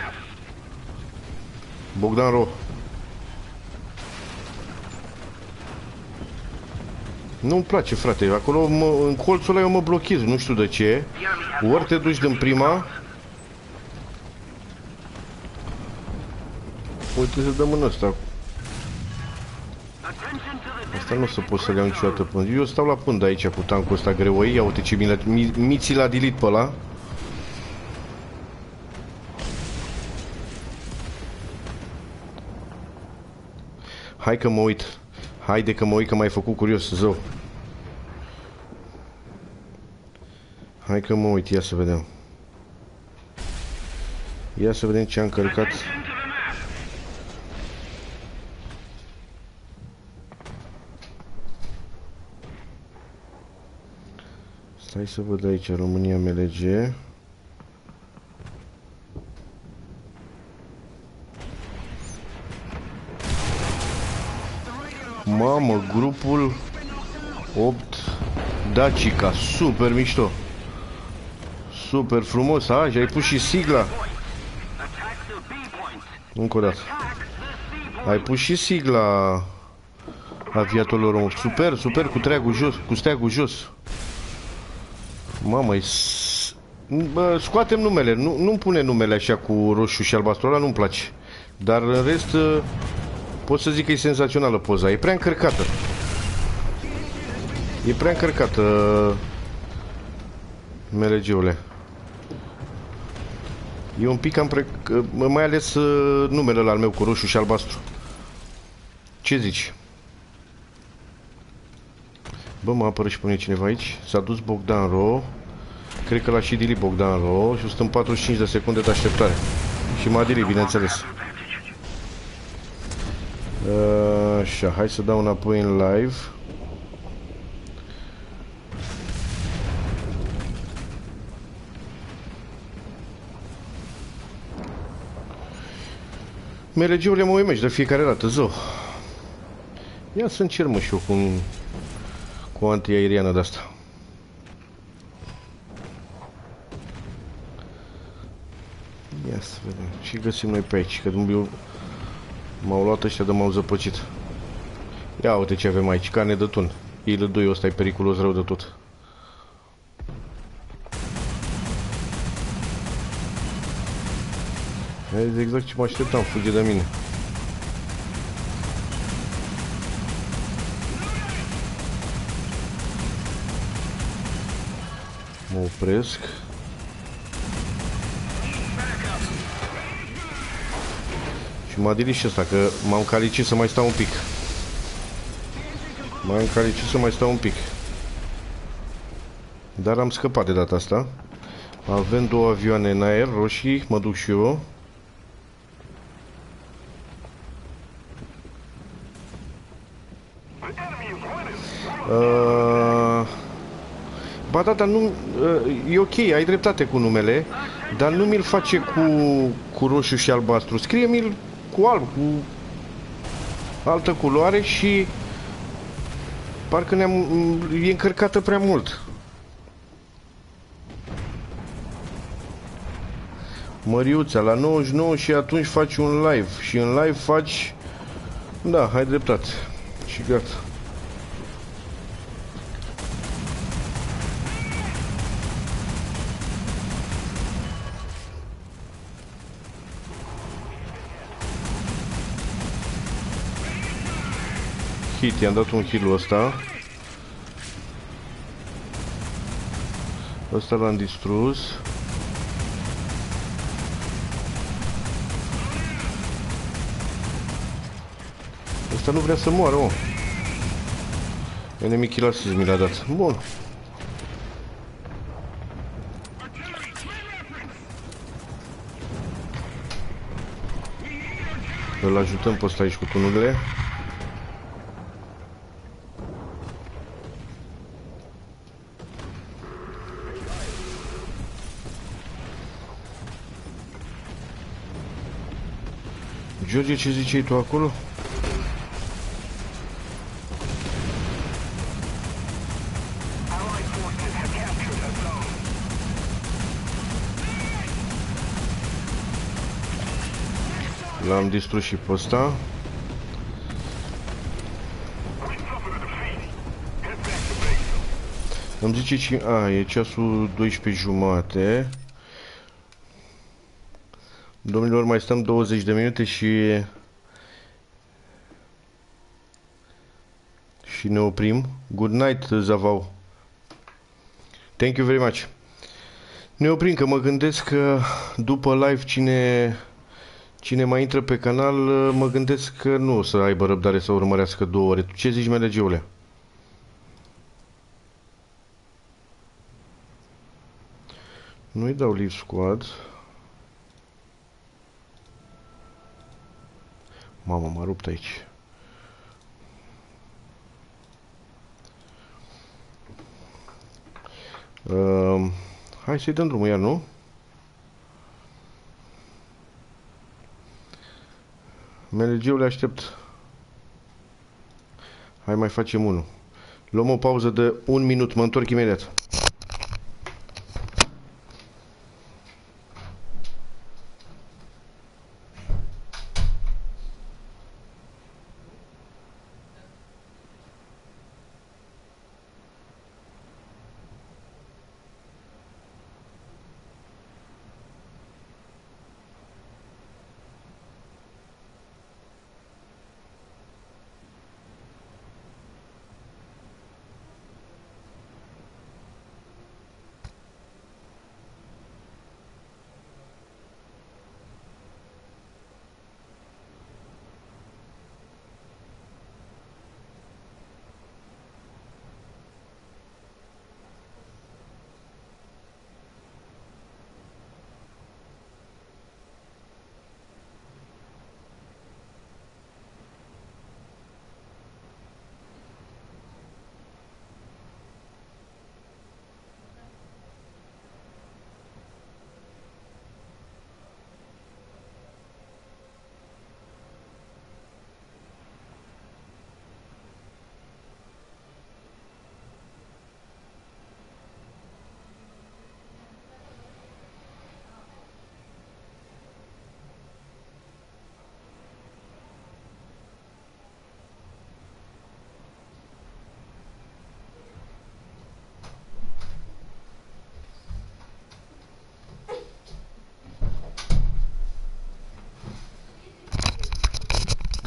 Bogdan Ro. Nu-mi place, frate. Acolo, mă, în colțul ăla eu mă blochez, nu știu de ce. Ori te duci din prima... Uite să dăm în ăsta. Asta nu o să pot să le iau niciodată până. Eu stau la pândă aici cu tancul ăsta greu. Ia uite ce mi, mi, miții l-a dilit pe ăla. Hai că mă uit. Haide că mă uit că m-ai făcut curios, zău. Hai că mă uit, ia să vedem. Ia să vedem ce am călcat. Stai să văd aici, România MLG. Mamă, grupul 8 Dacica, super mișto. Super frumos, a, și ai pus și sigla. Attack the B point. Încă o dată. Attack the C Ai pus și sigla aviatorilor români. Super, super, cu treagul jos, cu steagul jos. Mamă, e... s- Bă, scoatem numele, nu, nu-mi pune numele așa cu roșu și albastru, ăla nu-mi place. Dar în rest, uh, pot să zic că e senzațională poza, e prea încărcată. E prea încărcată, MLG-ule. E un pic cam pre... că- mai ales uh, numele ăla al meu cu roșu și albastru. Ce zici? Bă, mă apără și pe mine cineva aici. S-a dus Bogdan Ro. Cred că l-a și dilit Bogdan Ro și sunt 45 de secunde de așteptare. Și m-a dilit, bineînțeles. Uh, Așa, hai să dau înapoi în live. MLG-urile mă uimești de fiecare dată, zău. Ia să încerc mă și eu cu, un, cu o antiaeriană de-asta. Ia să vedem. Și găsim noi pe aici, că eu m-au luat ăștia de m-au zăpăcit. Ia uite ce avem aici, carne de tun. Il 2 ăsta e periculos rău de tot. Vezi exact ce mă așteptam, fuge de mine. Mă opresc. M-a dirit și ăsta, că m-am calicit să mai stau un pic. M-am calicit să mai stau un pic. Dar am scăpat de data asta. Avem două avioane în aer, roșii, mă duc și eu. The enemy is winning. Uh, ba da, dar nu... Uh, e ok, ai dreptate cu numele, dar nu mi-l face cu, cu roșu și albastru. Scrie-mi-l cu alb, cu altă culoare și parcă ne-am, e încărcată prea mult. Măriuța, la 99 și atunci faci un live și în live faci... Da, ai dreptate. Și gata. Hit, i-am dat un kill ăsta. Ăsta l-am distrus. Ăsta nu vrea să moară, mă. Enemy kill assist mi l-a dat. Bun. Îl ajutăm pe ăsta aici cu tunurile. George, ce ziceai tu acolo? Allied forces have captured a zone. L-am distrus și pe ăsta. We suffered a defeat. Head back to base. Îmi zice ce... A, e ceasul 12 jumate. Domnilor, mai stăm 20 de minute și... Și ne oprim. Good night, Zavau. Thank you very much. Ne oprim, că mă gândesc că după live cine... Cine mai intră pe canal, mă gândesc că nu o să aibă răbdare să urmărească două ore. Tu ce zici, MLG-ule? Nu-i dau live squad. Mamă, m-a rupt aici. Hai să-i dăm drumul iar, nu? MLG-ul le aștept. Hai mai facem unul. Luăm o pauză de un minut, mă întorc imediat.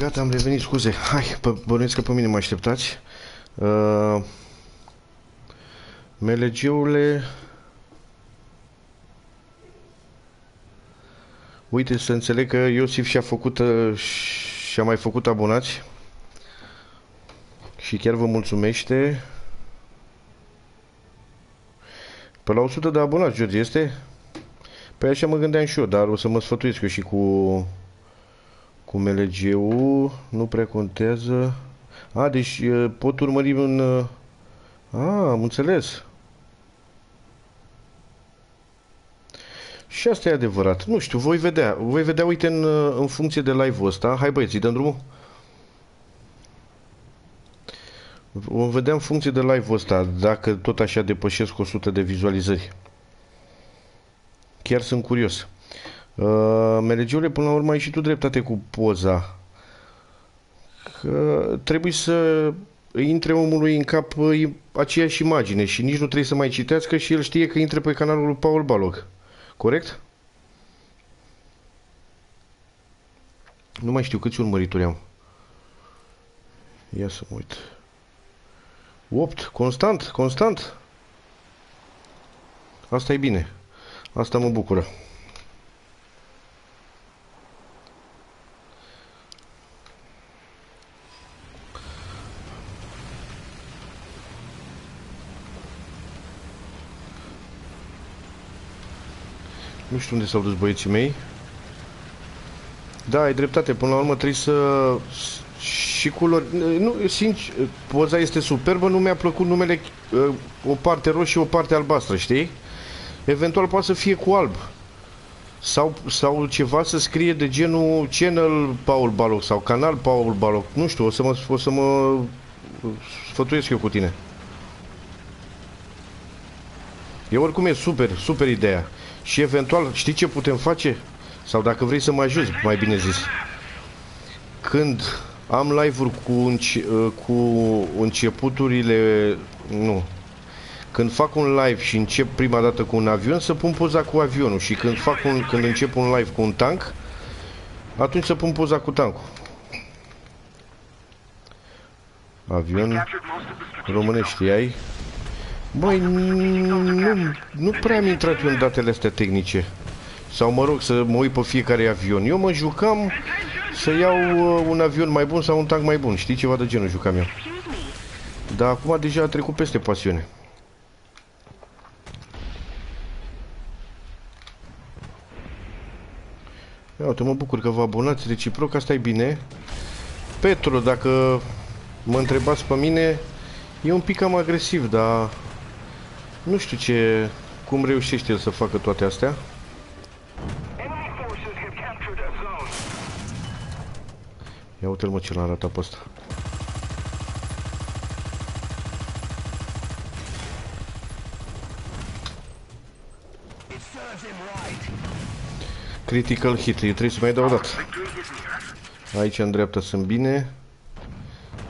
Gata, am revenit, scuze. Hai, pă, bănuiesc că pe mine mă așteptați. Uh, MLG-urile... Uite, să înțeleg că Iosif și-a făcut uh, și-a mai făcut abonați. Și chiar vă mulțumește. Pe la 100 de abonați, George, este? Pe așa mă gândeam și eu, dar o să mă sfătuiesc eu și cu cu MLG-ul nu prea contează. A, deci e, pot urmări un... A, am înțeles. Și asta e adevărat. Nu știu, voi vedea. Voi vedea, uite, în, în funcție de live-ul ăsta. Hai băieți, dăm drumul. Vom vedea în funcție de live-ul ăsta dacă tot așa depășesc 100 de vizualizări. Chiar sunt curios. Uh, Melegiule, până la urmă ai și tu dreptate cu poza. Că trebuie să intre omului în cap uh, aceeași imagine și nici nu trebuie să mai citească și el știe că intre pe canalul lui Paul Balog. Corect? Nu mai știu câți urmăritori am. Ia să mă uit. 8. Constant, constant. Asta e bine. Asta mă bucură. Nu știu unde s-au dus băieții mei. Da, ai dreptate. Până la urmă trebuie să... Și culori... Nu, sincer, poza este superbă, nu mi-a plăcut numele uh, o parte roșie, o parte albastră, știi? Eventual poate să fie cu alb. Sau, sau ceva să scrie de genul channel Paul Baloc sau canal Paul Baloc. Nu știu, o să mă, o să mă sfătuiesc eu cu tine. E oricum e super, super ideea. Și eventual, știi ce putem face? Sau dacă vrei să mă ajuți, mai bine zis. Când am live-uri cu, înce cu începuturile... Nu. Când fac un live și încep prima dată cu un avion, să pun poza cu avionul. Și când, fac un, când încep un live cu un tank, atunci să pun poza cu tancul. Avion românești ai? Băi, nu, nu prea am intrat eu în datele astea tehnice. Sau mă rog să mă uit pe fiecare avion. Eu mă jucam să iau uh, un avion mai bun sau un tank mai bun. Știi ceva de genul jucam eu. Dar acum deja a trecut peste pasiune. Ia uite, mă bucur că vă abonați reciproc, asta e bine. Petru, dacă mă întrebați pe mine, e un pic cam agresiv, dar nu știu ce, cum reușește el să facă toate astea. Enemy forces have captured a zone. Ia uite-l mă ce l-a arătat pe ăsta. Critical hit, eu trebuie să mai dau o dată. Aici în dreapta sunt bine.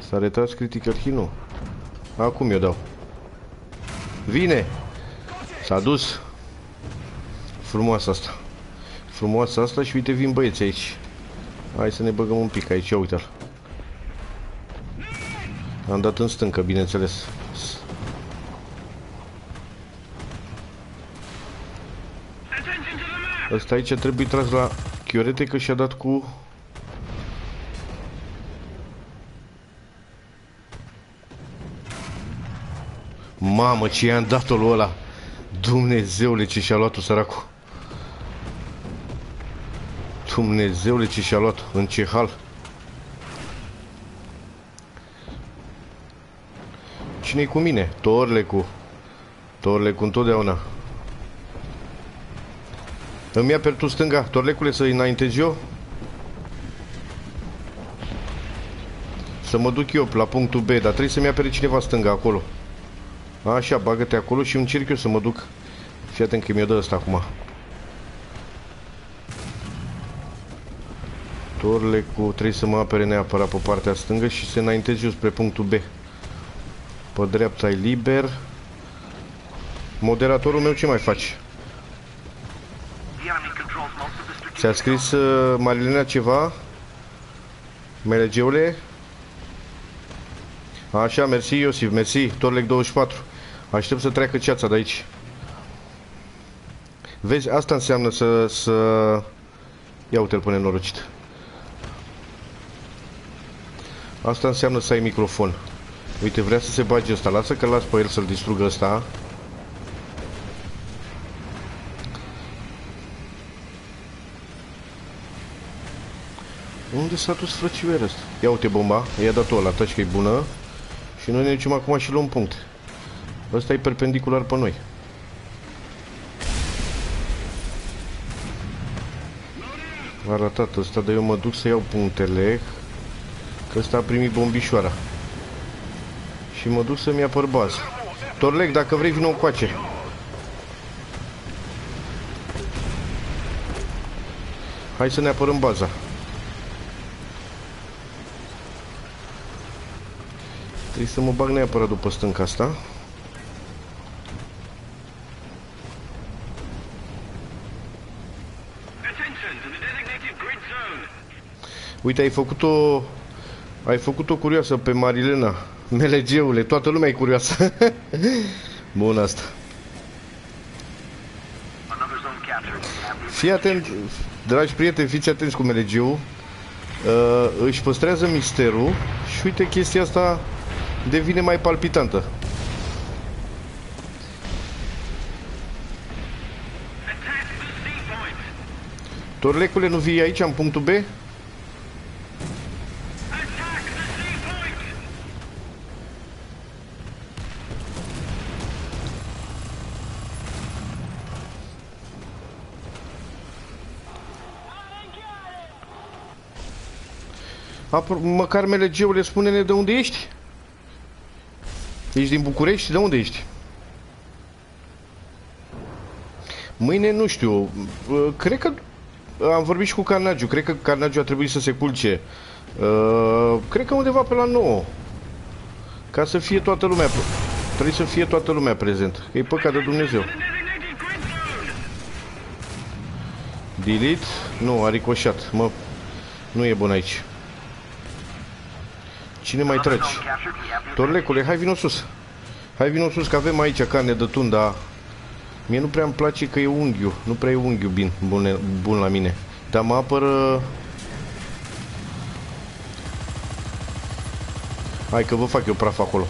S-a retras critical hit, nu. Acum eu dau. Vine! S-a dus. Frumoasă asta. Frumoasă asta și uite vin băieți aici. Hai să ne băgăm un pic aici, uite-l. Am dat în stâncă, bineînțeles. Attention to the map! Ăsta aici trebuie tras la chiorete că și-a dat cu... Mamă, ce i-am dat-o lui ăla! Dumnezeule, ce și-a luat-o săracul! Dumnezeule, ce și-a luat în ce hal! Cine-i cu mine? Torlecu. Torlecu întotdeauna. Îmi ia pe tu stânga, Torlecule, să înaintez eu? Să mă duc eu la punctul B, dar trebuie să-mi apere cineva stânga acolo. Așa, bagă-te acolo și încerc eu să mă duc. Fii atent că mi-o dă ăsta acum. Torlecu, trebuie să mă apere neapărat pe partea stângă și să înaintez eu spre punctul B. Pe dreapta e liber. Moderatorul meu ce mai faci? The enemy controls most of the strategic Ți-a scris uh, Marilena ceva? MLG-ule? Așa, mersi Iosif, mersi, Torlec 24 Aștept să treacă ceața de aici. Vezi, asta înseamnă să... să... Ia uite-l până norocit Asta înseamnă să ai microfon. Uite, vrea să se bage ăsta. Lasă că las pe el să-l distrugă ăsta. Unde s-a dus frăcioarea asta? Ia uite bomba, i-a dat-o la taci că e bună. Și noi ne ducem acum și luăm puncte Ăsta e perpendicular pe noi. A ratat ăsta, dar eu mă duc să iau punctele Că ăsta a primit bombișoara. Și mă duc să-mi apăr bază Torleg, dacă vrei vină coace Hai să ne apărăm baza. Trebuie să mă bag neapărat după stânca asta. Uite, ai făcut-o... Ai făcut-o curioasă pe Marilena. MLG-ule, toată lumea e curioasă. Bun asta. Another zone captured. Have the Fii atent, dragi prieteni, fiți atenți cu MLG-ul. Uh, își păstrează misterul și uite chestia asta devine mai palpitantă. Attack the sea point! Torlecule, nu vii aici, în punctul B? Măcar MLG-ule, spune-ne de unde ești. Ești din București? De unde ești? Mâine nu știu. Uh, Cred că am vorbit și cu Carnagiu. Cred că Carnagiu a trebuit să se culce. Uh, Cred că undeva pe la 9. Ca să fie toată lumea. Trebuie să fie toată lumea prezent. E păcat de Dumnezeu. The designated grid zone! Delete? Nu, a ricoșat. Mă, nu e bun aici. Cine mai Another treci? zone captured. We have the Torlecule, hai vino sus. Hai vino sus că avem aici carne de tun, dar mie nu prea îmi place că e unghiu. Nu prea e unghiu bun, bun, bun la mine. Dar mă apără... Hai că vă fac eu praf acolo.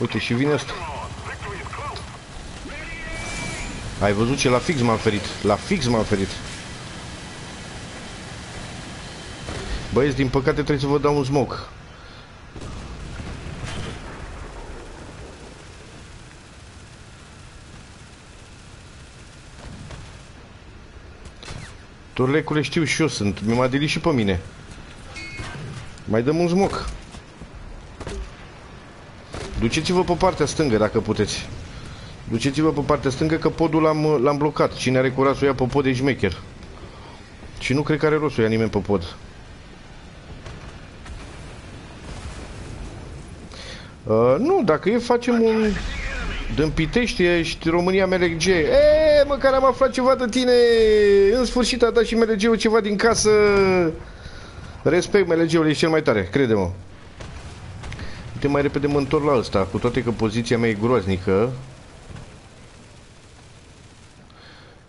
Uite și vine asta. Victory is close. Ai văzut ce la fix m-am ferit? La fix m-am ferit. Băieți, din păcate trebuie să vă dau un smoc. Turlecule știu și eu sunt, mi-m adelit și pe mine. Mai dăm un smoc. Duceți-vă pe partea stângă dacă puteți. Duceți-vă pe partea stângă că podul l-am blocat. Cine are curaj să o ia pe pod e șmecher. Și nu cred că are rost să o ia nimeni pe pod. Uh, nu, dacă e facem un... Dăm Pitești, ești România MLG. E, măcar am aflat ceva de tine. În sfârșit a dat și MLG-ul ceva din casă. Respect, MLG-ul ești cel mai tare, crede-mă. Uite, mai repede mă întorc la ăsta, cu toate că poziția mea e groaznică.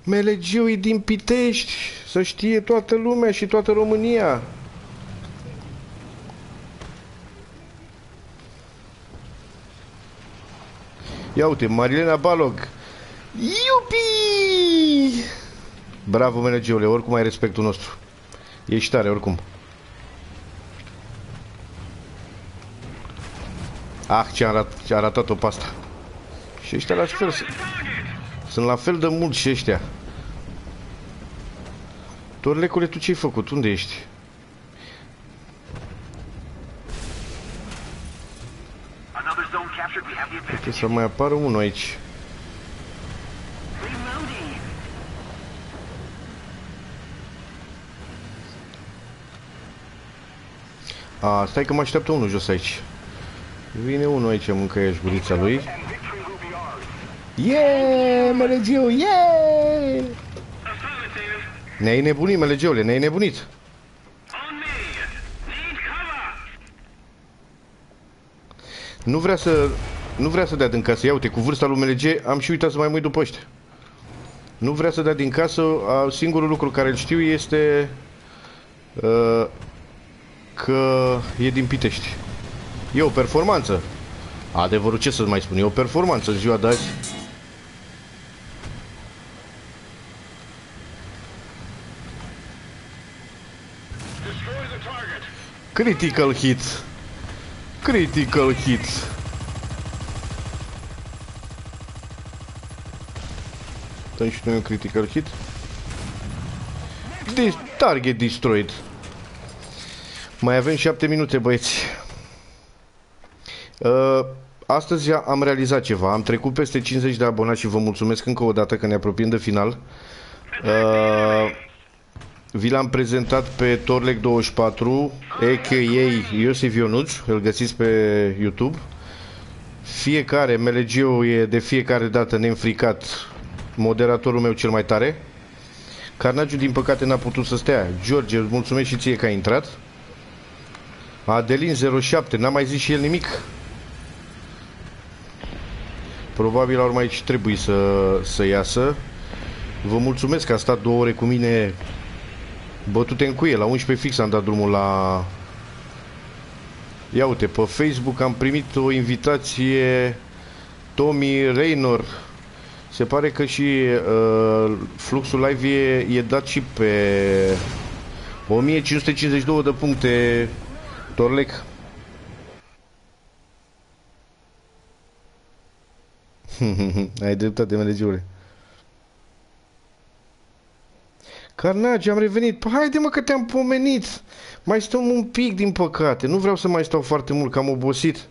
MLG-ul e din Pitești, să știe toată lumea și toată România. Ia uite, Marilena Balog. Iupi! Bravo, MLG-ule, oricum ai respectul nostru. Ești tare, oricum. Ah, ce a arat, ce a ratat-o pe asta. Și ăștia la fel sunt. Sunt la fel de mulți și ăștia. Torlecule, tu ce-ai făcut? Unde ești? Uite să mai apară unul aici. Reloading. A, stai că mă așteaptă unul jos aici. Vine unul aici, mâncă gurița lui. And victory will be ours. Yeah, melegiu, yeah! Affirmative. Ne-ai nebunit, melegeule, ne-ai nebunit. Nu vrea să... Nu vrea să dea din casă. Ia uite, cu vârsta lui MLG am și uitat să mai mă uit după ăștia. Nu vrea să dea din casă. A, singurul lucru care îl știu este... Uh, că e din Pitești. E o performanță. Adevărul ce să mai spun, e o performanță în ziua de azi. Destroy the target. Critical hit. Critical hit. Dăm și noi un critical hit. Dis target destroyed. Mai avem 7 minute, băieți. Uh, astăzi am realizat ceva. Am trecut peste 50 de abonați și vă mulțumesc încă o dată că ne apropiem de final. Uh, vi l-am prezentat pe Torlec24, a.k.a. Iosif Ionuț, îl găsiți pe YouTube. Fiecare, MLG-ul e de fiecare dată neînfricat moderatorul meu cel mai tare. Carnagiu, din păcate, n-a putut să stea. George, îți mulțumesc și ție că ai intrat. Adelin 07, n-a mai zis și el nimic. Probabil urma aici trebuie să, să iasă. Vă mulțumesc că a stat două ore cu mine bătute în cuie. La 11 fix am dat drumul la... Ia uite, pe Facebook am primit o invitație Tommy Raynor. Se pare că și uh, fluxul live e, e dat și pe 1552 de puncte Torlec. Ai dreptate, melegiule. Carnage, am revenit. Păi haide mă că te-am pomenit. Mai stăm un pic, din păcate. Nu vreau să mai stau foarte mult, că am obosit.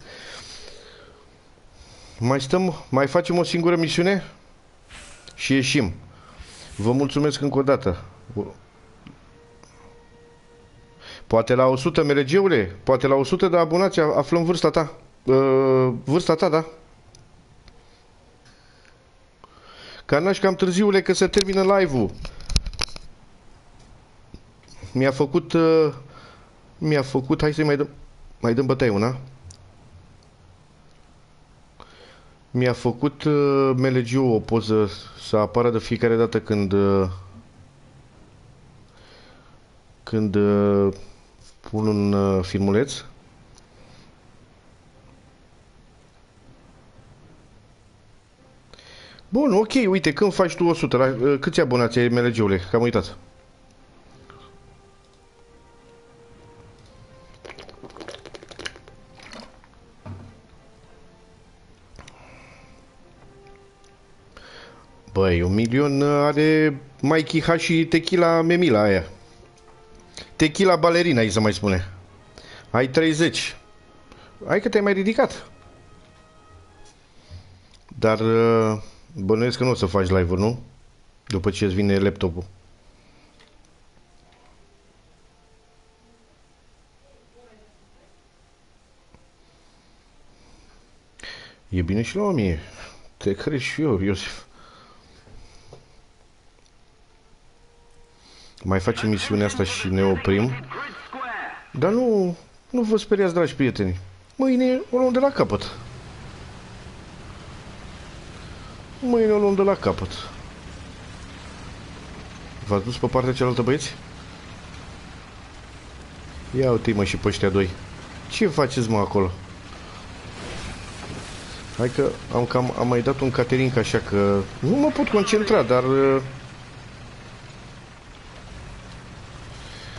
Mai stăm, mai facem o singură misiune și ieșim. Vă mulțumesc încă o dată. Poate la 100 MLG-ule, poate la 100 de abonați aflăm vârsta ta. Uh, vârsta ta, da. Carnaș cam târziule că se termină live-ul. Mi-a făcut... Uh, mi-a făcut... Hai să-i mai dăm... Mai dăm bătaie una. Mi-a făcut uh, MLG o poză să apară de fiecare dată când... Uh, când uh, pun un uh, filmuleț. Bun, ok, uite, când faci tu 100, la, uh, câți abonați ai MLG-ule? Că am uitat. Păi, un milion uh, are Mikey H și tequila Memila aia. Tequila balerina, îi se mai spune. Ai 30. Hai că te-ai mai ridicat. Dar uh, bănuiesc că nu o să faci live-uri, nu? După ce îți vine laptopul. E bine și la 1000. Te cred și eu, Iosif. Mai facem misiunea asta și ne oprim. Grid square. Dar nu, nu vă speriați, dragi prieteni. Mâine o luăm de la capăt. Mâine o luăm de la capăt. V-ați dus pe partea cealaltă, băieți? Ia uite mă și pe ăștia doi. Ce faceți, mă, acolo? Hai că am, cam, am mai dat un catering așa că nu mă pot concentra, dar... uh,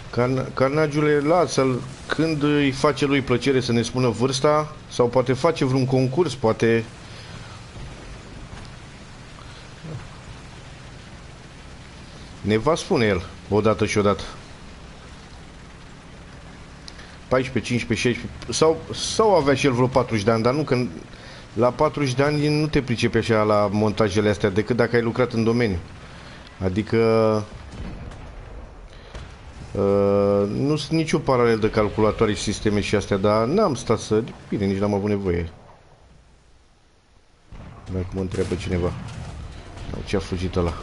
Carn carnagiule, lasă-l când îi face lui plăcere să ne spună vârsta sau poate face vreun concurs, poate... Ne va spune el, odată și odată. 14, 15, 16 sau, sau avea și el vreo 40 de ani, dar nu că la 40 de ani nu te pricepi așa la montajele astea decât dacă ai lucrat în domeniu. Adică Uh, nu sunt niciun paralel de calculatoare și sisteme și astea, dar n-am stat să... Bine, nici n-am avut nevoie. Dacă mă întreabă cineva. Sau ce a fugit ăla?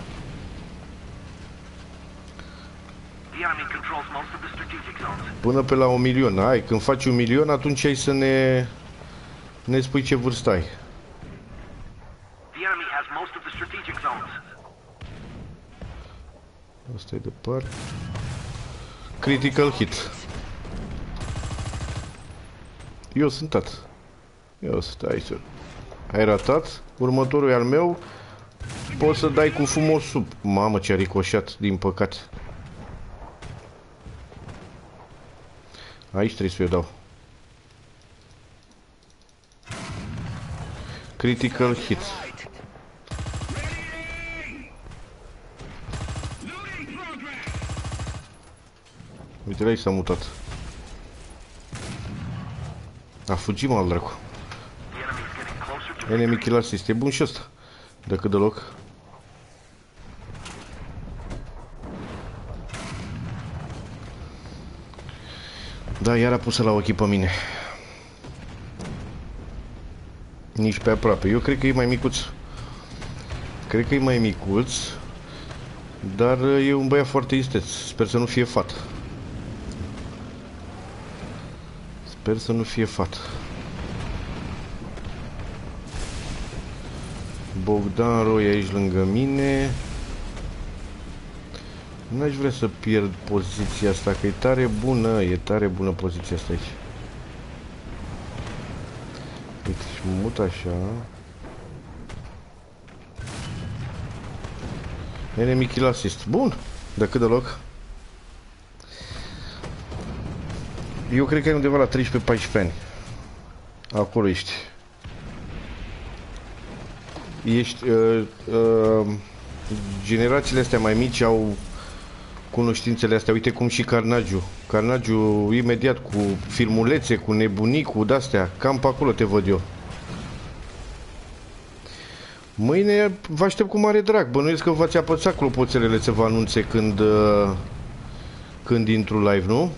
The enemy controls most of the strategic zones. Până pe la un milion. Hai, când faci un milion, atunci ai să ne... Ne spui ce vârstă ai. The enemy has most of the strategic zones. Asta e departe. Critical hit. Eu sunt tat. Eu sunt aici. Ai ratat. Următorul e al meu. Poți să dai cu frumos sub. Mamă, ce a ricoșat, din păcate. Aici trebuie să eu dau. Critical hit. Uite, la aici s-a mutat. A fugit mă al dracu. The enemy is getting closer to Enemy kill assist. E bun și ăsta. Dacă deloc. Da, iar a pus la ochii pe mine. Nici pe aproape. Eu cred că e mai micuț. Cred că e mai micuț. Dar e un băiat foarte isteț. Sper să nu fie fat. Sper să nu fie fat. Bogdan Roy aici lângă mine. N-aș vrea să pierd poziția asta, că e tare bună, e tare bună poziția asta aici. Uite, și mut așa. Enemy kill assist. Bun, de cât deloc. Eu cred că ai undeva la 13-14 ani. Acolo ești. Ești... Uh, uh, generațiile astea mai mici au cunoștințele astea. Uite cum și Carnagiu. Carnagiu imediat cu filmulețe, cu nebunii, cu de-astea. Cam pe acolo te văd eu. Mâine vă aștept cu mare drag. Bănuiesc că v-ați apățat clopoțelele să vă anunțe când, uh, când intru live, nu?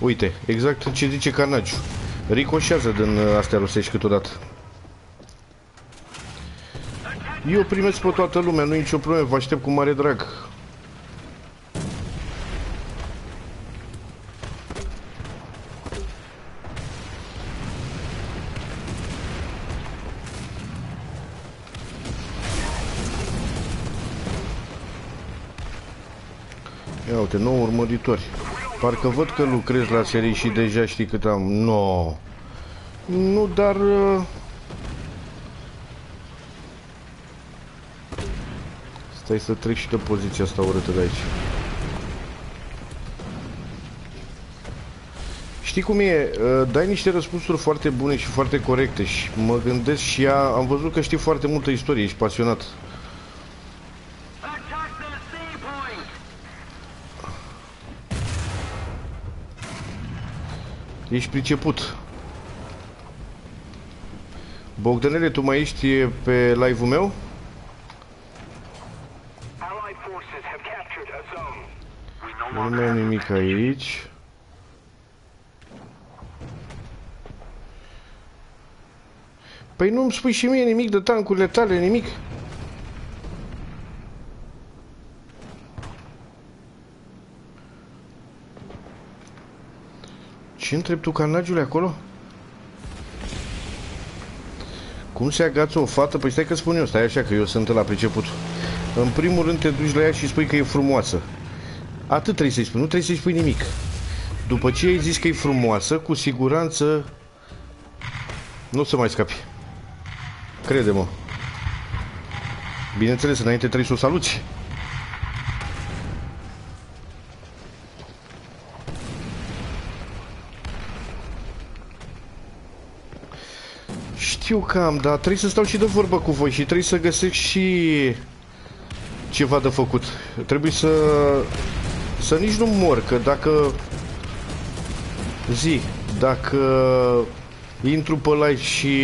Uite, exact ce zice Carnagiu. Ricoșează din uh, astea rusești câteodată. Eu primesc pe toată lumea, nu e nicio problemă, vă aștept cu mare drag. Ia uite, nou urmăritori. Parcă văd că lucrezi la serii și deja știi cât am. No. Nu, dar... uh, Stai să trec și de poziția asta urâtă de aici. Știi cum e? Uh, Dai niște răspunsuri foarte bune și foarte corecte și mă gândesc și ea, am văzut că știi foarte multă istorie, ești pasionat. Ești priceput. Bogdanele, tu mai ești pe live-ul meu? Allied forces have captured a zone. We no Nu longer mai am have nimic aici. Păi nu-mi spui și mie nimic de tancurile tale, nimic? Ce întrebi tu, carnagiule, acolo? Cum se agață o fată? Păi stai că spun eu, stai așa că eu sunt la priceput. În primul rând te duci la ea și spui că e frumoasă. Atât trebuie să-i spui, nu trebuie să-i spui nimic. După ce ai zis că e frumoasă, cu siguranță nu o să mai scapi. Crede-mă. Bineînțeles, înainte trebuie să o saluți. Știu că am, dar trebuie să stau și de vorbă cu voi și trebuie să găsesc și ceva de făcut. Trebuie să să nici nu mor, că dacă zi, dacă intru pe live și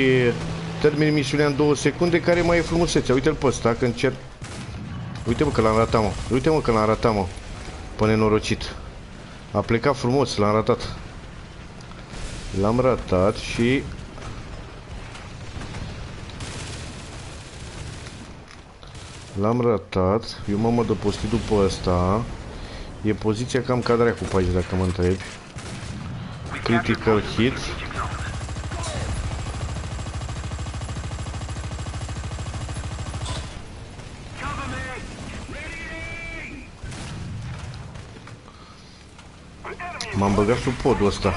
termin misiunea în două secunde, care mai e frumusețea? Uite-l pe ăsta, că încerc... Uite mă că l-am ratat, mă. Uite mă că l-am ratat, mă. Pe nenorocit. A plecat frumos, l-am ratat. L-am ratat și... L-am ratat. Eu m-am adăpostit după ăsta. E poziția cam ca dracu pe aici, dacă mă întrebi. we Critical captured hit. strategic zones. Cover me! M-am băgat sub podul ăsta.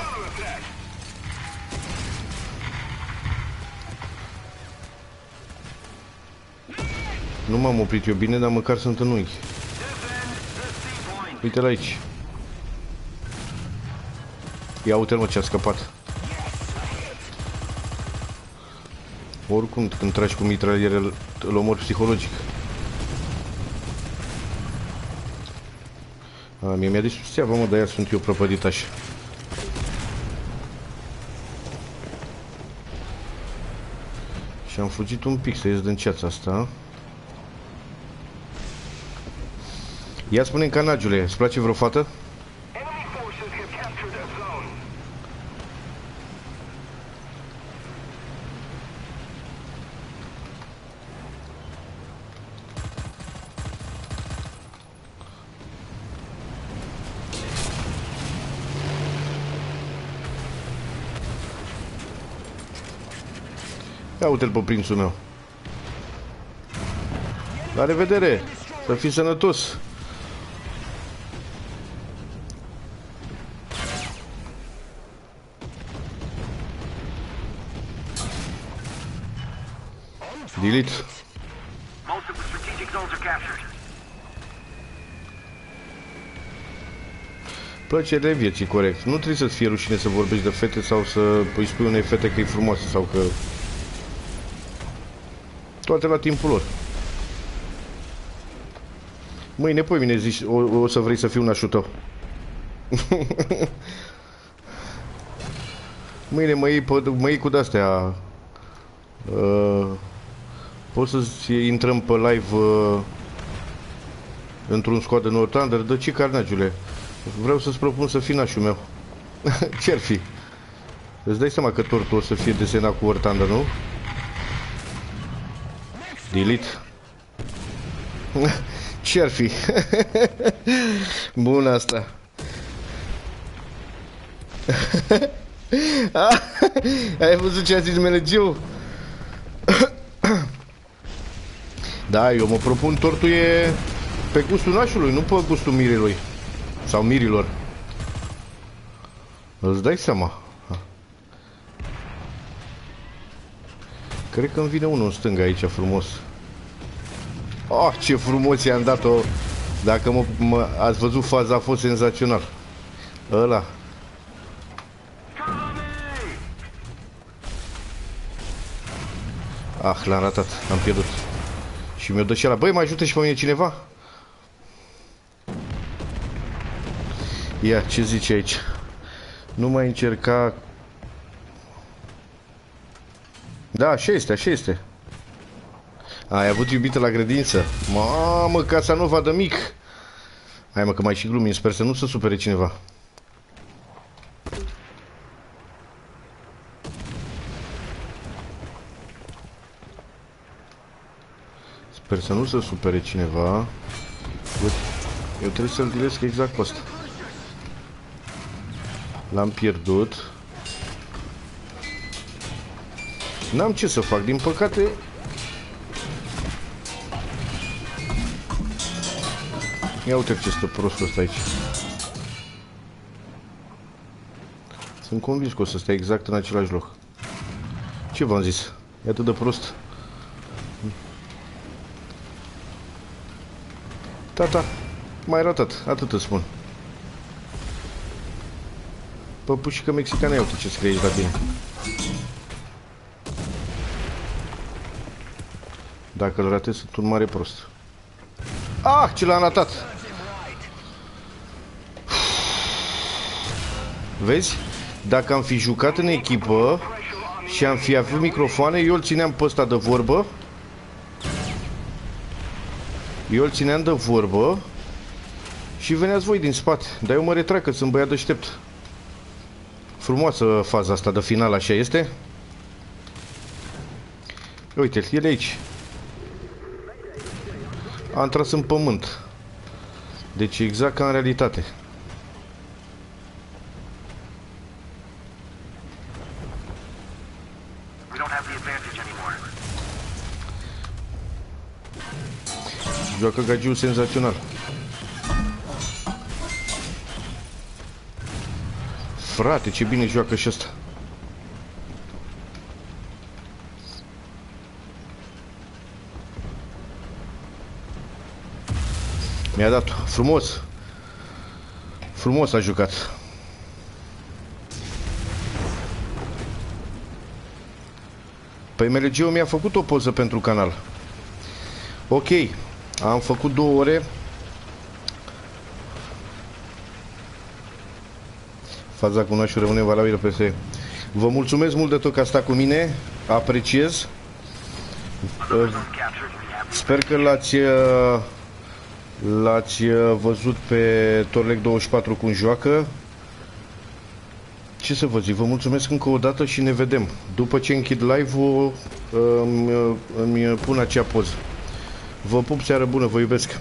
Nu m-am oprit eu bine, dar măcar sunt în unghi. Defend the sea point! Uite-l aici. Ia uite-l mă ce a scăpat. Oricum, când tragi cu mitraliere, îl îl omori psihologic. A, mie mi-a distrus țeava, mă, de-aia sunt eu prăpădit așa. Și am fugit un pic să ies din ceața asta. Ia spune-mi, canagiule, îți place vreo fată? Enemy forces have captured a zone. Ia uite-l pe prințul meu. La revedere! Să fii sănătos! Delete. Most of the strategic zones are captured. Plăcerile vieții, corect. Nu trebuie să-ți fie rușine să vorbești de fete sau să îi spui unei fete că e frumoasă sau că... Toate la timpul lor. Mâine, poi mine zici, o, o să vrei să fiu nașul tău. Mâine mă iei, pe, mă iei cu de-astea. Uh, poți să intrăm pe live uh, într-un squad de Northander? Dă ce carnagiule? Vreau să-ți propun să fii nașul meu. Ce-ar fi? Îți dai seama că tortul o să fie desenat cu Northander, nu? Delete. Ce-ar fi? Bun asta. Ai văzut ce a zis melegiu? Da, eu mă propun tortul e pe gustul nașului, nu pe gustul mirilui. Sau mirilor. Îți dai seama? Ha. Cred că îmi vine unul în stânga aici, frumos. Oh, ce frumos i-am dat-o. Dacă mă, mă, ați văzut faza, a fost senzațional. Ăla. Ah, l-am ratat, am pierdut. Și mi-o dă și ăla. Băi, mă ajută și pe mine cineva? Ia, ce zice aici? Nu mai încerca... Da, așa este, așa este. Ai avut iubită la grădință? Mamă, casa nu vadă mic. Hai mă, că mai și glumim, sper să nu se supere cineva. Sper să nu se supere cineva. Eu, eu trebuie să-l dilesc exact pe ăsta. L-am pierdut. N-am ce să fac, din păcate... Ia uite ce stă prostul ăsta aici. Sunt convins că o să stea exact în același loc. Ce v-am zis? E atât de prost. Tata, mai ratat, atât îți spun. Păpușică mexicană, ia uite ce scrie aici la tine. Dacă îl ratez, sunt un mare prost. Ah, ce l-am ratat! Vezi? Dacă am fi jucat în echipă și am fi avut microfoane, eu îl țineam pe ăsta de vorbă. Eu îl țineam de vorbă și veneați voi din spate. Dar eu mă retrag că sunt băiat deștept. Frumoasă faza asta de final, așa este? Uite, el e aici. A intrat în pământ. Deci exact ca în realitate. Joacă gagiul senzațional. Frate, ce bine joacă și ăsta. Mi-a dat frumos. Frumos a jucat. Păi MLG-ul mi-a făcut o poză pentru canal. Ok, am făcut două ore. Faza cu nașul rămâne valabilă peste. Vă mulțumesc mult de tot că ați stat cu mine. Apreciez. Uh, Captured. We have Sper că l-ați uh, l-ați uh, văzut pe Torlec 24 cum joacă. Ce să vă zic, vă mulțumesc încă o dată și ne vedem. După ce închid live-ul, îmi, îmi pun acea poză. Vă pup, seară bună, vă iubesc!